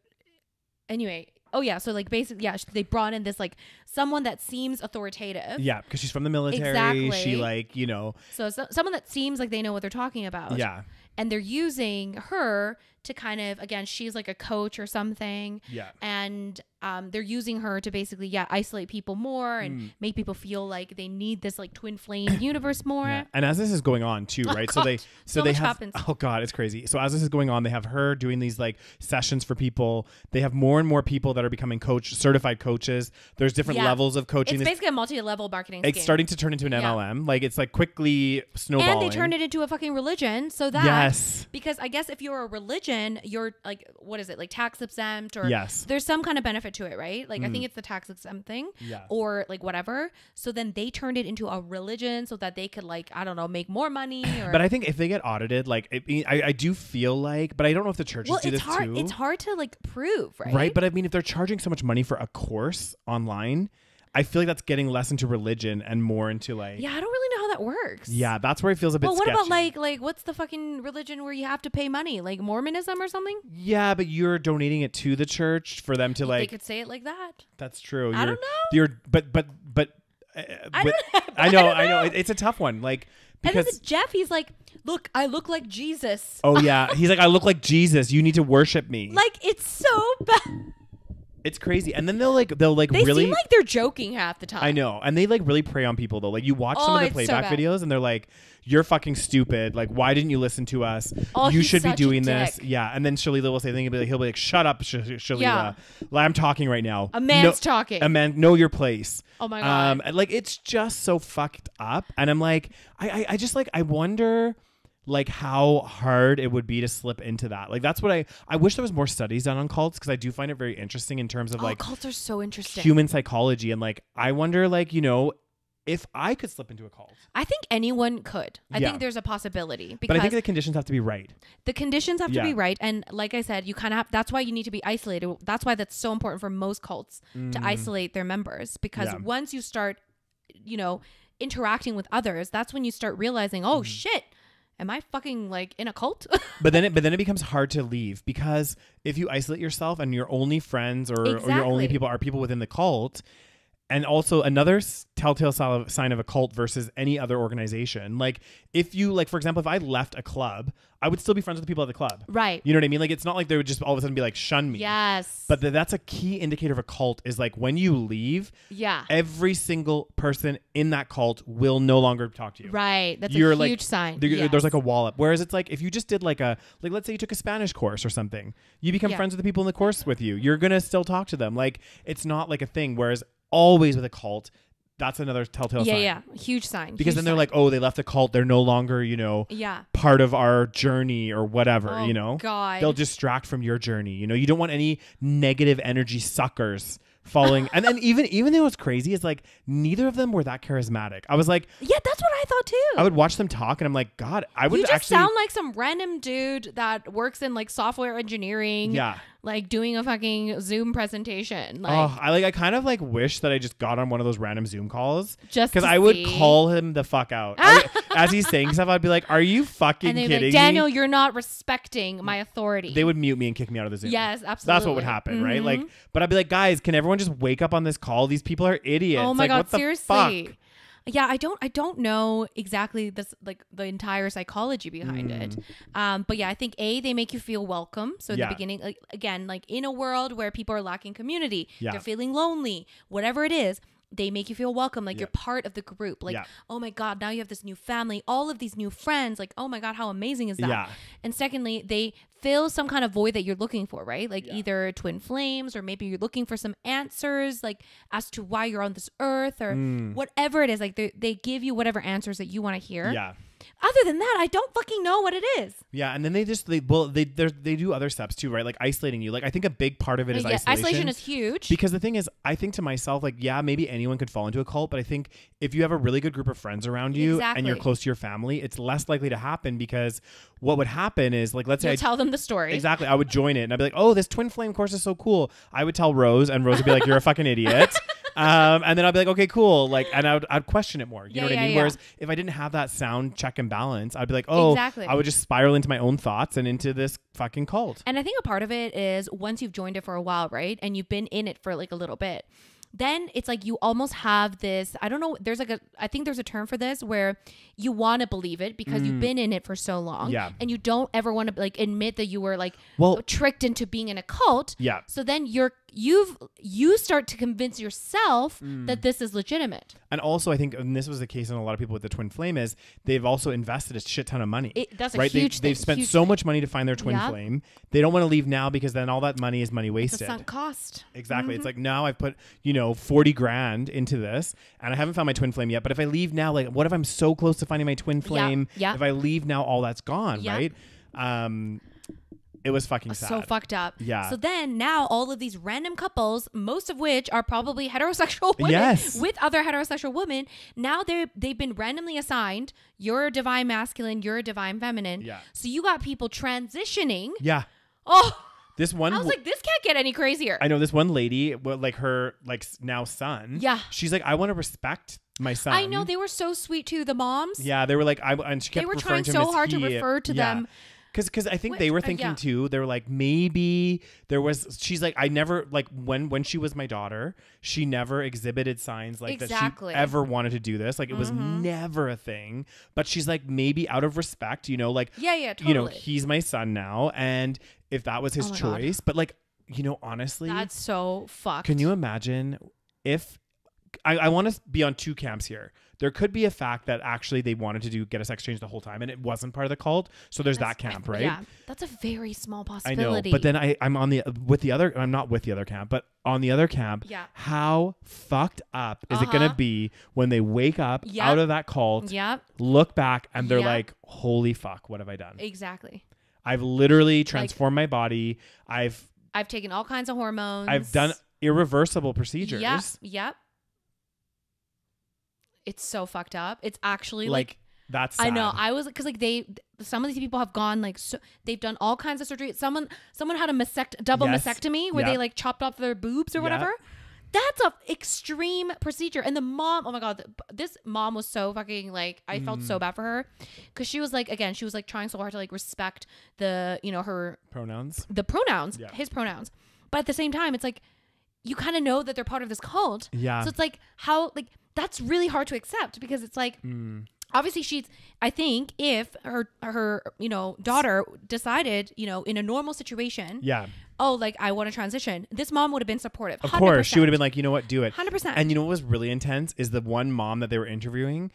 anyway Oh yeah, so like basically, yeah, they brought in this like someone that seems authoritative. Yeah, because she's from the military. Exactly. She like you know. So, so someone that seems like they know what they're talking about. Yeah. And they're using her to kind of again, she's like a coach or something. Yeah. And um, they're using her to basically yeah isolate people more and Mm. make people feel like they need this like twin flame <coughs> universe more. Yeah. And as this is going on too, right? so they so, so they have happens. oh god, it's crazy. So as this is going on, they have her doing these like sessions for people. They have more and more people that are becoming coach certified coaches. There's different Yeah. levels of coaching. It's basically a multi-level marketing it's scheme. starting to turn into an Yeah. MLM. Like it's like quickly snowballing. and they turned it into a fucking religion so that Yes. because i guess if you're a religion you're like what is it like tax exempt or Yes. there's some kind of benefit to it right like i think mm. it's the tax exempt thing Yeah. or like whatever so then they turned it into a religion so that they could like i don't know make more money <sighs> or But I think if they get audited, like it, I, I do feel like, but I don't know if the churches well do it's this hard too. it's hard to like prove right right? But I mean, if they're charging so much money for a course online, I feel like that's getting less into religion and more into like, yeah i don't really know how that works yeah, that's where it feels a bit. well what about like like what's the fucking religion where you have to pay money like mormonism or something Yeah, but you're donating it to the church for them to like. they could say it like that That's true. I You're, don't know. You're, but but but. Uh, I with- don't know. <laughs> I know. don't I know. know. It, it's a tough one. Like and because. Jeff, he's like, "Look, I look like Jesus." Oh yeah, <laughs> he's like, I look like Jesus. You need to worship me. Like it's so <laughs> bad. It's crazy. And then they'll like they'll like They really. seem like they're joking half the time. I know, and they like really prey on people though. Like you watch some Oh, of their it's so playback bad. videos, and they're like, "You're fucking stupid. Like, why didn't you listen to us? Oh, you he's should be such a doing this." dick. Yeah, and then Shaleia will say, "Thing he'll be like, he'll be like, shut up, Sh- Sh- Shaleia. Yeah. Like, I'm talking right now. A man's talking. A man, know your place. Oh my God. Um, and, like it's just so fucked up, and I'm like, I, I, I just like, I wonder. Like how hard it would be to slip into that. Like that's what I I wish there was more studies done on cults because I do find it very interesting in terms of oh, like cults are so interesting. human psychology and like I wonder like you know if I could slip into a cult. I think anyone could. I Yeah. think there's a possibility But because I think the conditions have to be right. the conditions have to be right. And like I said, you kind of have. That's why you need to be isolated. That's why that's so important for most cults to isolate their members because Mm. Yeah. once you start, you know, interacting with others, that's when you start realizing, oh shit, am I fucking like in a cult? <laughs> But then it but then it becomes hard to leave because if you isolate yourself and your only friends or, or your only people are people within the cult and also another telltale sign of a cult versus any other organization. Like if you like for example if I left a club, I would still be friends with the people at the club. right. You know what I mean? Like it's not like they would just all of a sudden be like shun me. Yes. But th- that's a key indicator of a cult is like when you leave, yeah. every single person in that cult will no longer talk to you. Right. That's You're a like huge sign. there- Yes. There's like a wall up. Whereas it's like if you just did like a like let's say you took a Spanish course or something, you become Yeah. friends with the people in the course with you. You're gonna still talk to them. Like it's not like a thing. Whereas always with a cult, that's another telltale yeah, sign. yeah, huge sign. Because huge then they're sign. like, oh, they left the cult. They're no longer, you know, yeah. part of our journey or whatever. Oh, you know, God. they'll distract from your journey. You know, you don't want any negative energy suckers following. and then even even though it's crazy it's like neither of them were that charismatic. I was like, Yeah, that's what I thought too. I would watch them talk, and I'm like, God, I would you just actually. sound like some random dude that works in like software engineering. Yeah. Like doing a fucking Zoom presentation. Oh, like Oh, I like. I kind of like wish that I just got on one of those random Zoom calls Just because I would see. call him the fuck out would- <laughs> as he's saying stuff. I'd be like, "Are you fucking and kidding like, Daniel, me?" you're not respecting my authority. They would mute me and kick me out of the Zoom. Yes, absolutely. That's what would happen, right? Mm-hmm. Like, but I'd be like, guys, can everyone just wake up on this call? These people are idiots. Oh my like, god, what the seriously. fuck? Yeah, I don't I don't know exactly this like the entire psychology behind it. Um but yeah, I think A they make you feel welcome. So Mm. Yeah. the beginning like again, like in a world where people are lacking community, Yeah. they're feeling lonely, whatever it is, they make you feel welcome like Yeah. you're part of the group. Like, Yeah. oh my god, now you have this new family, all of these new friends. Like, oh my god, how amazing is that? Yeah. And secondly, they fill some kind of void that you're looking for, right? Like either twin flames or maybe you're looking for some answers like as to why you're on this earth or Mm. whatever it is. Like they they give you whatever answers that you want to hear. Yeah. Other than that, I don't fucking know what it is. Yeah, and then they just they well they they're- do other steps too, right? Like isolating you. Like I think a big part of it uh, is Yeah, isolation. is huge. Because the thing is, I think to myself, like, yeah, maybe anyone could fall into a cult, but I think if you have a really good group of friends around you and you're close to your family, it's less likely to happen because what would happen is, like, let's say You'll I tell them the story. Exactly. I would join it and I'd be like, oh, this twin flame course is so cool. I would tell Rose, and Rose would be like, you're a fucking idiot. <laughs> um, and then I'd be like, okay, cool. Like, and I'd, I'd question it more. You Yeah, know what yeah, I mean? yeah. Whereas if I didn't have that sound check and balance, I'd be like, oh, Exactly. I would just spiral into my own thoughts and into this fucking cult. And I think a part of it is once you've joined it for a while, right? And you've been in it for like a little bit. Then it's like you almost have this. I don't know. There's like a. I think there's a term for this where you want to believe it because you've been in it for so long. Mm. Yeah. And you don't ever want to like admit that you were like Well- tricked into being in a cult. Yeah. So then you're you've you start to convince yourself Mm. that this is legitimate. And also, I think, and this was the case in a lot of people with the twin flame, is they've also invested a shit ton of money. It- that's a right? huge they, They've spent so thing. much money to find their twin Yeah. flame. They don't want to leave now because then all that money is money It's wasted. sunk cost. Exactly. Mm-hmm. It's like now I've put, you know, 40 grand into this and I haven't found my twin flame yet. But if I leave now, like, what if I'm so close to finding my twin flame? yeah. If I leave now, all that's gone, Yeah. right? Um, it was fucking sad. so fucked up. Yeah. So then now all of these random couples, most of which are probably heterosexual <laughs> women Yes. with other heterosexual women, now they they've been randomly assigned. You're a divine masculine. You're a divine feminine. Yeah. So you got people transitioning. yeah. Oh, This one, I was like, this can't get any crazier. I know this one lady, well, like her, like now son. Yeah. She's like, I want to respect my son. I know they were so sweet too. The moms. Yeah, they were like, I and she kept They were trying so hard to refer to Yeah. them. Cause, cause I think Which- they were uh, thinking yeah. too. They were like, maybe there was. She's like, I never like when when she was my daughter. She never exhibited signs like that she ever wanted to do this. Like it was Mm-hmm. never a thing. But she's like, maybe out of respect, you know, like Yeah, yeah, totally. you know, he's my son now, and if that was his Oh my God. choice, but like, you know, honestly, That's so fucked. can you imagine if I, I want to be on two camps here? There could be a fact that actually they wanted to do get a sex change the whole time and it wasn't part of the cult. So there's that That's- camp, right? Yeah, that's a very small possibility. I know. But then I, I'm on the with the other I'm not with the other camp, but on the other camp, Yeah. how fucked up is it gonna Uh-huh. be when they wake up Yep. out of that cult, Yep, look back and they're Yep. like, Holy fuck, what have I done? exactly. I've literally transformed my body. I've I've taken all kinds of hormones. I've done irreversible procedures. Yep. Yep. It's so fucked up. It's actually like, like that's I know. I was because like they some of these people have gone like so they've done all kinds of surgery. Someone someone had a masect double Yes. mastectomy where they like chopped off their boobs or Yep. whatever. That's a extreme procedure. And the mom, oh my god, th- this mom was so fucking like I felt Mm. so bad for her because she was like again she was like trying so hard to like respect the you know her pronouns. the pronouns, Yeah. his pronouns. But at the same time, it's like you kind of know that they're part of this cult. Yeah. So it's like how like that's really hard to accept because it's like Mm. obviously she's I think if her her you know daughter decided, you know, in a normal situation, Yeah. oh like I want to transition, this mom would have been supportive. Of course, she would have been like, you know what, do it. 100%. And you know what was really intense is the one mom that they were interviewing,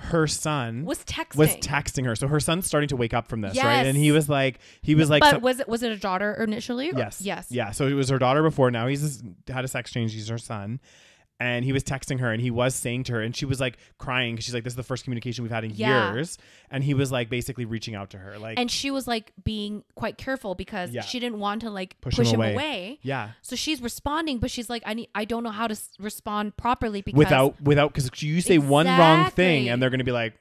her son was texting. was texting her. So her son's starting to wake up from this, right? And he was like, he was like, but so- was it was it a daughter initially? yes, Yes. yeah. So it was her daughter before. Now he's had a sex change. He's her son. And he was texting her and he was saying to her, and she was like crying because she's like, This is the first communication we've had in Yeah. years. And he was like basically reaching out to her. Like, And she was like being quite careful because Yeah. she didn't want to like Push push, him him, away. away. yeah. So she's responding, but she's like, I need, I don't know how to s- respond properly because Without, without, because you say one wrong thing and they're going to be like,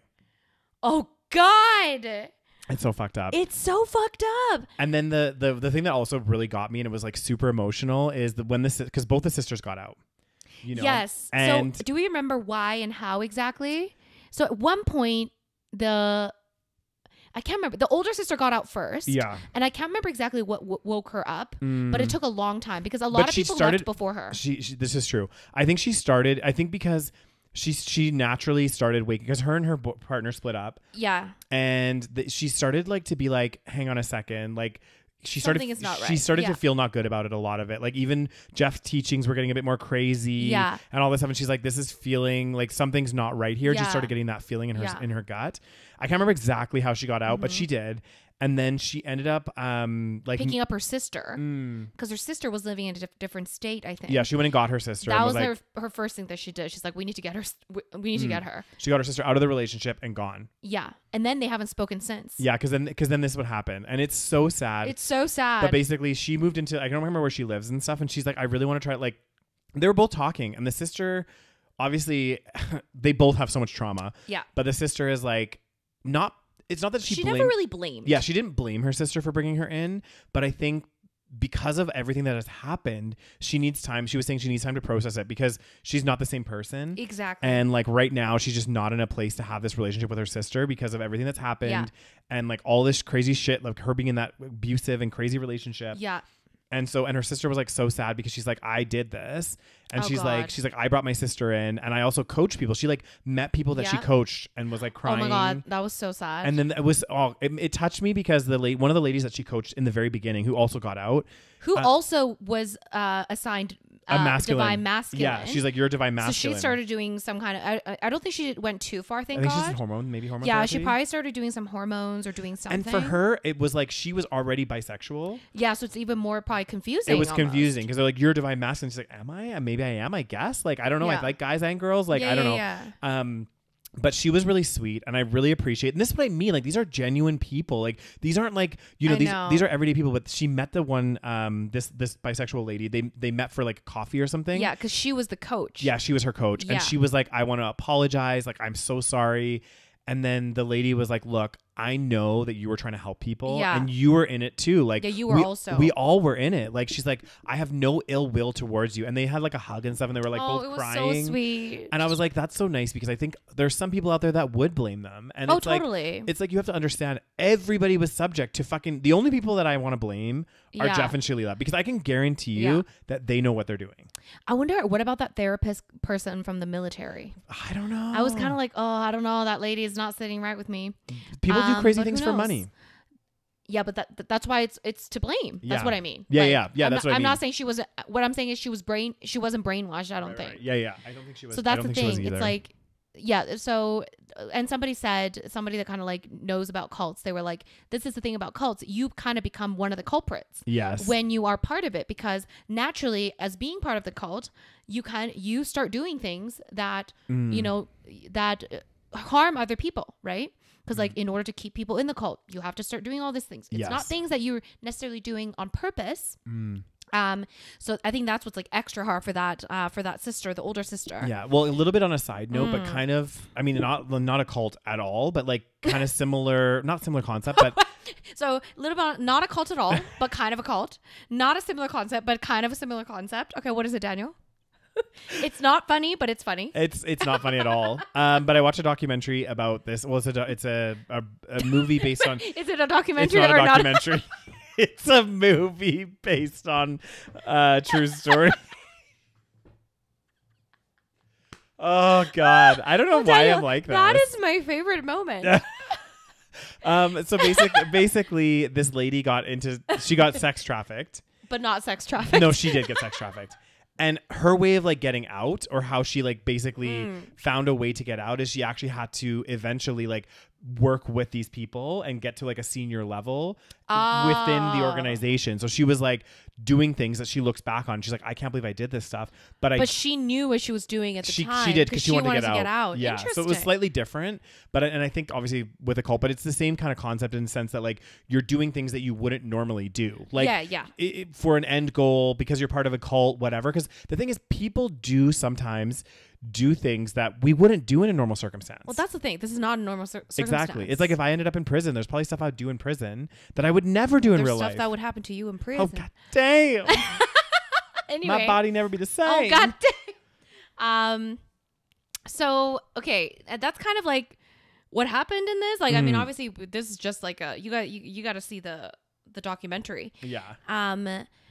Oh God, It's so fucked up. it's so fucked up. And then the the the thing that also really got me and it was like super emotional is that when this because both the sisters got out. You know. yes. And so do we remember why and how exactly? So at one point, the I can't remember. The older sister got out first. yeah. And I can't remember exactly what w- woke her up, but Mm. it took a long time because a lot But of she people started- left before her. She, she this is true. I think she started I think because she she naturally started waking because her and her partner split up Yeah. and th- she started like to be like hang on a second like she started Something not she started Yeah. to feel not good about it a lot of it like even jeff's teachings were getting a bit more crazy Yeah. and all this stuff and she's like this is feeling like something's not right here she Yeah. started getting that feeling in her in her gut i can't remember exactly how she got out but Mhm. she did and then she ended up um like Picking up her sister mm, because her sister was living in a diff- different state. I think. yeah she went and got her sister That and was like her her first thing that she did. She's like, we need to get her. We need to Mm. get her. she got her sister out of the relationship and gone Yeah. And then they haven't spoken since. yeah because then because then this would happen and it's so sad It's so sad. But basically, she moved into I don't remember where she lives and stuff, and she's like, I really want to try. Like, they were both talking, and the sister, obviously, <laughs> they both have so much trauma. yeah. But the sister is like, not. It's not that she, She, blamed. never really blamed. yeah, she didn't blame her sister for bringing her in, but I think because of everything that has happened, she needs time. She was saying she needs time to process it because she's not the same person. Exactly. And like right now, she's just not in a place to have this relationship with her sister because of everything that's happened Yeah. and like all this crazy shit, like her being in that abusive and crazy relationship. yeah. And so, and her sister was like so sad because she's like, I did this. And Oh, she's like, she's like, I brought my sister in and I also coached people. She like met people that she coached and was like crying. Oh my god, that was so sad. And then it was oh, it, it touched me because the late one of the ladies that she coached in the very beginning, who also got out, who uh, also was uh, assigned uh, a masculine, divine masculine. Yeah, she's like you're a divine masculine. so she started doing some kind of. I, I- don't think she went too far. Thank I think God. she's hormone, maybe hormone. yeah, she probably started doing some hormones or doing something. And for her, it was like she was already bisexual. yeah, so it's even more probably confusing. It was almost. confusing because they're like, "You're a divine masculine." She's like, "Am I? Uh, Maybe I am. I guess. Like, I don't know. I like guys and girls. Like, Yeah, I don't yeah, know." Um, but she was really sweet, and I really appreciate. And this is what I mean. Like, these are genuine people. Like, these aren't like you know I these know. these are everyday people. But she met the one um this this bisexual lady. They they met for like coffee or something. Yeah, because she was the coach. Yeah, she was her coach. Yeah. And she was like, I want to apologize. Like, I'm so sorry. And then the lady was like, Look, I know that you were trying to help people Yeah. and you were in it too. Like, Yeah, you were we, also. We all were in it. Like, she's like, I have no ill will towards you. And they had like a hug and stuff and they were like oh, both it was crying. so sweet. And I was like, That's so nice because I think there's some people out there that would blame them. And oh, it's like, totally. it's like you have to understand everybody was subject to fucking the only people that I want to blame are Yeah. Jeff and Shaleia because I can guarantee you Yeah. that they know what they're doing. I wonder what about that therapist person from the military. I don't know. I was kind of like, oh, I don't know, that lady is not sitting right with me. people do um, crazy but things for money. Yeah, but that, that's why it's it's to blame. That's what I mean. Yeah, yeah, yeah, I'm that's not, what I I'm mean. not saying she was. What I'm saying is she was brain. She wasn't brainwashed. I don't Right, think. right. Yeah, yeah. I don't think she was. So that's the thing. It's like, yeah. So, and somebody said, somebody that kind of like knows about cults, they were like, this is the thing about cults. You kind of become one of the culprits yes. when you are part of it because naturally, as being part of the cult, you kind you start doing things that Mm. you know that harm other people, right? Because Mm. like in order to keep people in the cult, you have to start doing all these things. It's not things that you're necessarily doing on purpose. Mm. Um, so I think that's what's like extra hard for that uh, for that sister, the older sister. Yeah, well, a little bit on a side note, Mm. but kind of. I mean, not not a cult at all, but like kind of <laughs> similar. Not similar concept, but <laughs> So a little bit not a cult at all, but kind of a cult. Not a similar concept, but kind of a similar concept. Okay, what is it, Daniel? <laughs> it's not funny, but it's funny. it's it's not funny at all. <laughs> Um, but I watched a documentary about this. Well, it's a do- it's a a, a movie based on. <laughs> Is it a it's documentary not a or not? documentary. it's a movie based on uh, true story. oh God, I don't know why Daniel, I'm like that. That is my favorite moment. Um, so basic, basically, this lady got into she got sex trafficked. but not sex trafficked. No, she did get sex trafficked. And her way of like getting out, or how she like basically Hmm. found a way to get out, is she actually had to eventually like work with these people and get to like a senior level within the Oh. organization. So she was like doing things that she looks back on. She's like, I can't believe I did this stuff, but I But she knew what she was doing at the she time. she did because she, wanted, to, get, out. Yeah, so it was slightly different, but and I think obviously with a cult, but it's the same kind of concept in the sense that like you're doing things that you wouldn't normally do, like Yeah, yeah. i i- for an end goal because you're part of a cult, whatever. Because the thing is, people do sometimes do things that we wouldn't do in a normal circumstance. Well, that's the thing. This is not a normal cir- circumstance. exactly. It's like if I ended up in prison, there's probably stuff I'd do in prison that I would never do in There's real stuff life. that would happen to you in prison. oh prison. god damn! <laughs> anyway, My body never be the same. Oh god. <laughs> damn. um. So okay, uh, that's kind of like what happened in this. Like, I mean, Mm. obviously, this is just like a you got you, you got to see the the documentary. Yeah. Um,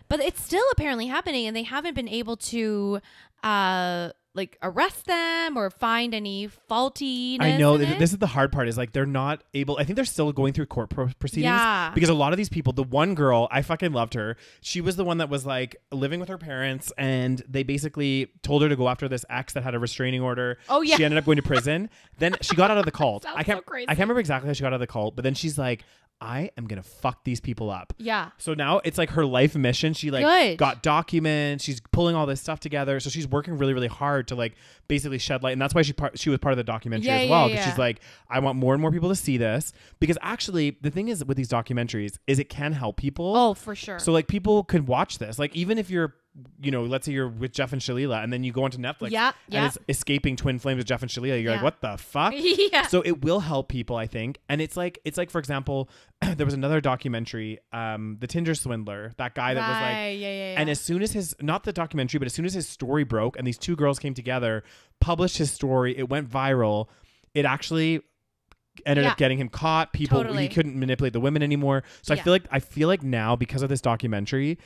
but it's still apparently happening, and they haven't been able to uh like arrest them or find any faultiness. I know th- this is the hard part is like they're not able I think they're still going through court pro- proceedings Yeah. because a lot of these people the one girl I fucking loved her she was the one that was like living with her parents and they basically told her to go after this ex that had a restraining order Oh, yeah. she ended up going to prison then she got out of the <laughs> cult Sounds I can't so crazy. I can't remember exactly how she got out of the cult but then she's like I am gonna fuck these people up yeah. so now it's like her life mission. She like Good. got documents. She's pulling all this stuff together. So she's working really, really hard to like basically shed light. And that's why she part she was part of the documentary Yeah, as well. Because yeah. she's like, I want more and more people to see this. Because actually, the thing is with these documentaries is it can help people. Oh, for sure. So like people could watch this. Like even if you're you know, let's say you're with Jeff and Shaleia, and then you go onto Netflix, Yeah, and yeah. it's escaping twin flames with Jeff and Shaleia. You're Yeah. like, what the fuck? <laughs> yeah. So it will help people, I think. And it's like it's like for example, <clears throat> there was another documentary, um, the Tinder swindler, that guy that was like yeah, yeah, yeah. and as soon as his not the documentary, but as soon as his story broke and these two girls came together, published his story, it went viral. It actually ended Yeah. up getting him caught. People Totally. he couldn't manipulate the women anymore. So I feel like I feel like now because of this documentary,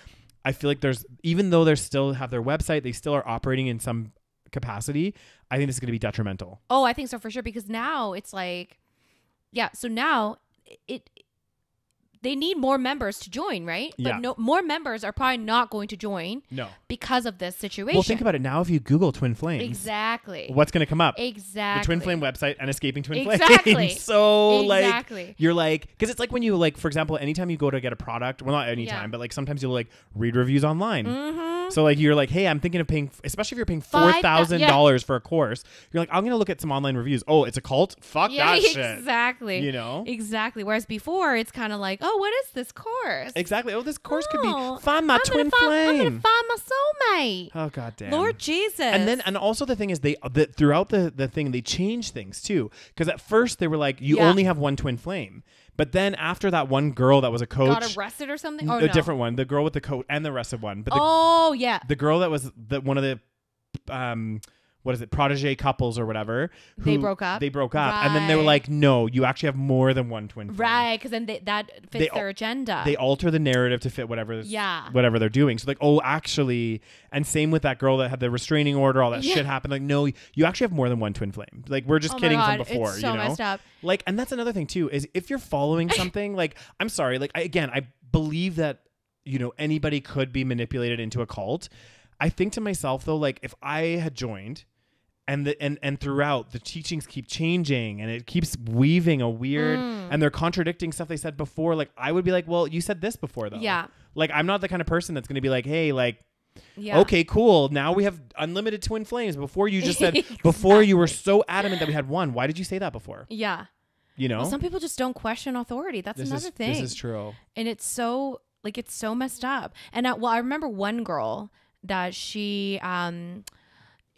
I feel like there's even though they still have their website, they still are operating in some capacity. I think this is going to be detrimental. Oh, I think so for sure because now it's like, yeah. So now it, they need more members to join, right? Yeah. But no, more members are probably not going to join No. because of this situation. Well, think about it now. If you Google twin flames, exactly. what's going to come up? Exactly. The twin flame website and escaping twin Exactly. flames. <laughs> so like Exactly. you're like because it's like when you like for example anytime you go to get a product well not anytime Yeah. but like sometimes you'll like read reviews online Mm-hmm. So like you're like hey i'm thinking of paying especially if you're paying four thousand dollars for a course you're like i'm gonna look at some online reviews oh it's a cult fuck Yeah, that <laughs> shit exactly. you know Exactly. Whereas before, it's kind of like, oh, what is this course? exactly oh this course Oh, could be find my I'm twin find, I'm gonna flame find my soulmate. oh god damn Lord Jesus. and then and also the thing is they the, throughout the the thing they change things too because at first they were like you Yeah. only have one twin flame but then after that one girl that was a coach got arrested or something. Oh, a no. different one the girl with the coat and the rest of one but the, Oh yeah. the girl that was the one of the um what is it protege couples or whatever They who- broke up? they broke up and then they were like no you actually have more than one twin flame. Right, because then they, that fits They their agenda. they alter the narrative to fit whatever Yeah. whatever they're doing so like oh actually and same with that girl that had the restraining order all that Yeah. shit happened like no you actually have more than one twin flame like we're just Oh kidding God, from before so you know messed up. like and that's another thing too is if you're following <laughs> something like i'm sorry like I, again i believe that you know anybody could be manipulated into a cult i think to myself though like if i had joined and the and and throughout the teachings keep changing and it keeps weaving a weird Mm. and they're contradicting stuff they said before like i would be like well you said this before though Yeah. like i'm not the kind of person that's going to be like hey like yeah. okay cool now we have unlimited twin flames before you just said <laughs> before you were so adamant that we had one why did you say that before Yeah. you know Well, some people just don't question authority. That's this another is thing. this is true and it's so like it's so messed up. And I, well, I remember one girl that she um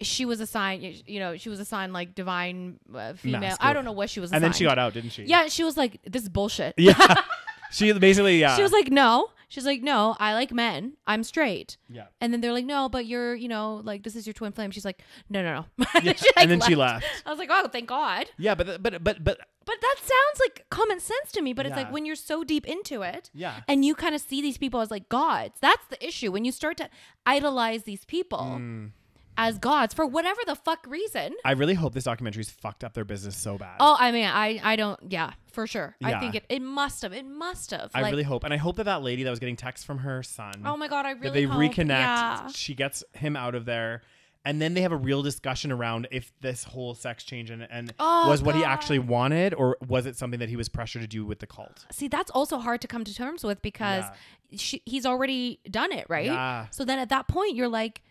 she was assigned you know she was assigned like divine uh, female. I don't know what she was. and then she got out didn't she Yeah, she was like, "This is bullshit." yeah <laughs> she basically yeah She was like, "No." She's like, "No, I like men. I'm straight." yeah And then they're like, "No, but you're, you know, like this is your twin flame." She's like, "No, no, no." <laughs> Yeah, She, like, and then she left I was like, "Oh, thank God." yeah but but but but But that sounds like common sense to me. But it's like when you're so deep into it, yeah and you kind of see these people as like gods. That's the issue. When you start to idolize these people Mm. As gods for whatever the fuck reason. i really hope this documentary's fucked up their business so bad Oh, I mean, I, I don't, yeah, for sure. I think it, it must have, it must have. I like, really hope, and I hope that that lady that was getting texts from her son, oh my god, I really that they hope, reconnect. Yeah. She gets him out of there, and then they have a real discussion around if this whole sex change and, and Oh, was what he actually wanted, or was it something that he was pressured to do with the cult? See, that's also hard to come to terms with because she, he's already done it, right? Yeah. So then at that point, you're like,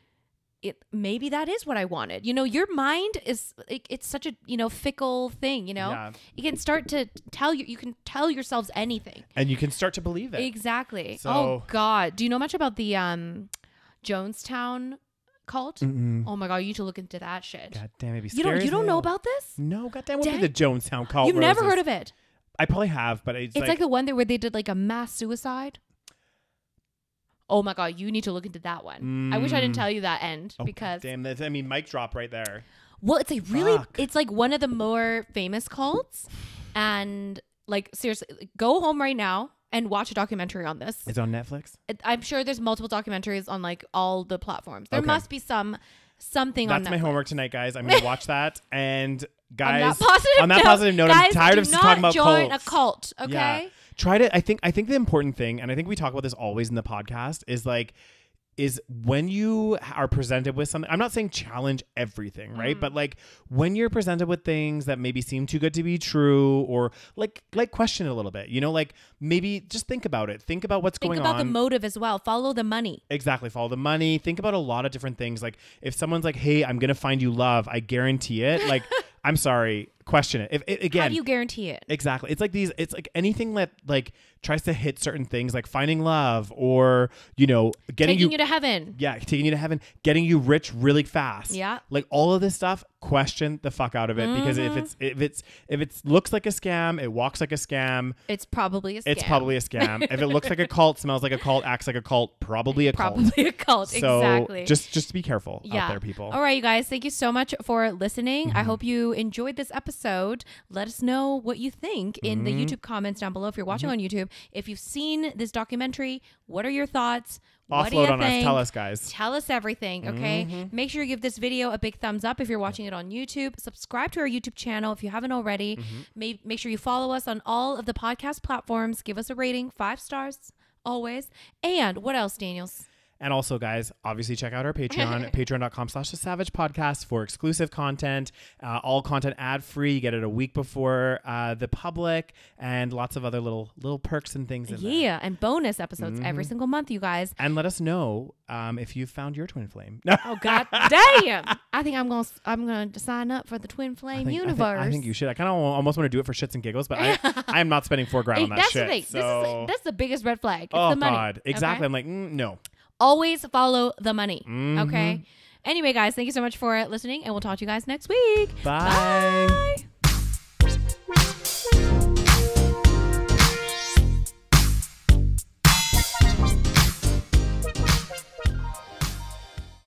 it maybe that is what I wanted. You know, your mind is it, it's such a you know fickle thing. You know, Yeah. you can start to tell you you can tell yourselves anything. And you can start to believe it. Exactly. So- oh God, do you know much about the um Jonestown cult? Mm-mm. Oh my God, you need to look into that shit. God damn, it be you don't you don't know about this? No, goddamn, what be Dang. the Jonestown cult? You've never heard of it? I probably have, but it's, It's like, the one that where they did like a mass suicide. Oh my god, you need to look into that one. I wish I didn't Mm. tell you that end oh, because damn, that's I mean, mic drop right there. well, it's a really Fuck. it's like one of the more famous cults, and like seriously, go home right now and watch a documentary on this. It's on Netflix. I'm sure there's multiple documentaries on like all the platforms. There Okay. must be some something on that. That's on my homework tonight, guys. I'm gonna watch <laughs> that. And guys, on that positive on that note, positive note, guys, I'm tired of talking about join cults. a cult. Okay. Yeah. Try to. I think. I think the important thing, and I think we talk about this always in the podcast, is like, is when you are presented with something. I'm not saying challenge everything, right? Mm. But like when you're presented with things that maybe seem too good to be true, or like like question it a little bit. You know, like maybe just think about it. Think about what's Think going about on. Think about the motive as well. Follow the money. Exactly. Follow the money. Think about a lot of different things. Like if someone's like, "Hey, I'm gonna find you love," I guarantee it. Like, <laughs> I'm sorry. Question it. If it, again, How do you guarantee it? exactly. It's like these. It's like anything that like tries to hit certain things like finding love or you know getting Taking you, you to heaven. yeah taking you to heaven getting you rich really fast Yeah. like all of this stuff question the fuck out of it because Mm-hmm. if it's if it's if it looks like a scam it walks like a scam It's probably a scam. it's probably a scam if it looks like a cult smells like a cult acts like a cult probably a cult probably a cult. so exactly. just just be careful yeah. out there people All right, you guys. Thank you so much for listening. Mm-hmm. I hope you enjoyed this episode. Let us know what you think in the Mm-hmm. YouTube comments down below if you're watching on YouTube. If you've seen this documentary, what are your thoughts? what do you on think? us tell us guys Tell us everything, okay? Mm-hmm. Make sure you give this video a big thumbs up if you're watching it on YouTube. Subscribe to our YouTube channel if you haven't already. Mm-hmm. Make, make sure you follow us on all of the podcast platforms. Give us a rating, five stars, always. And what else, Daniels? And also, guys, obviously check out our Patreon, <laughs> patreon.com slash the SaVeg podcast for exclusive content, uh, all content ad free. You get it a week before uh, the public and lots of other little little perks and things in there. Yeah, and bonus episodes Mm-hmm. every single month, you guys. And let us know um, if you've found your twin flame. <laughs> Oh God, damn! I think I'm gonna I'm gonna sign up for the Twin Flame I think- universe. I think, you should. I kind of almost want to do it for shits and giggles, but I, <laughs> I am not spending four grand on that that's shit. the thing. So, This is that's the biggest red flag. It's oh the money. god, exactly. okay? I'm like, mm, no. Always follow the money. Mm-hmm. Okay. Anyway, guys, thank you so much for listening, and we'll talk to you guys next week. Bye. Bye.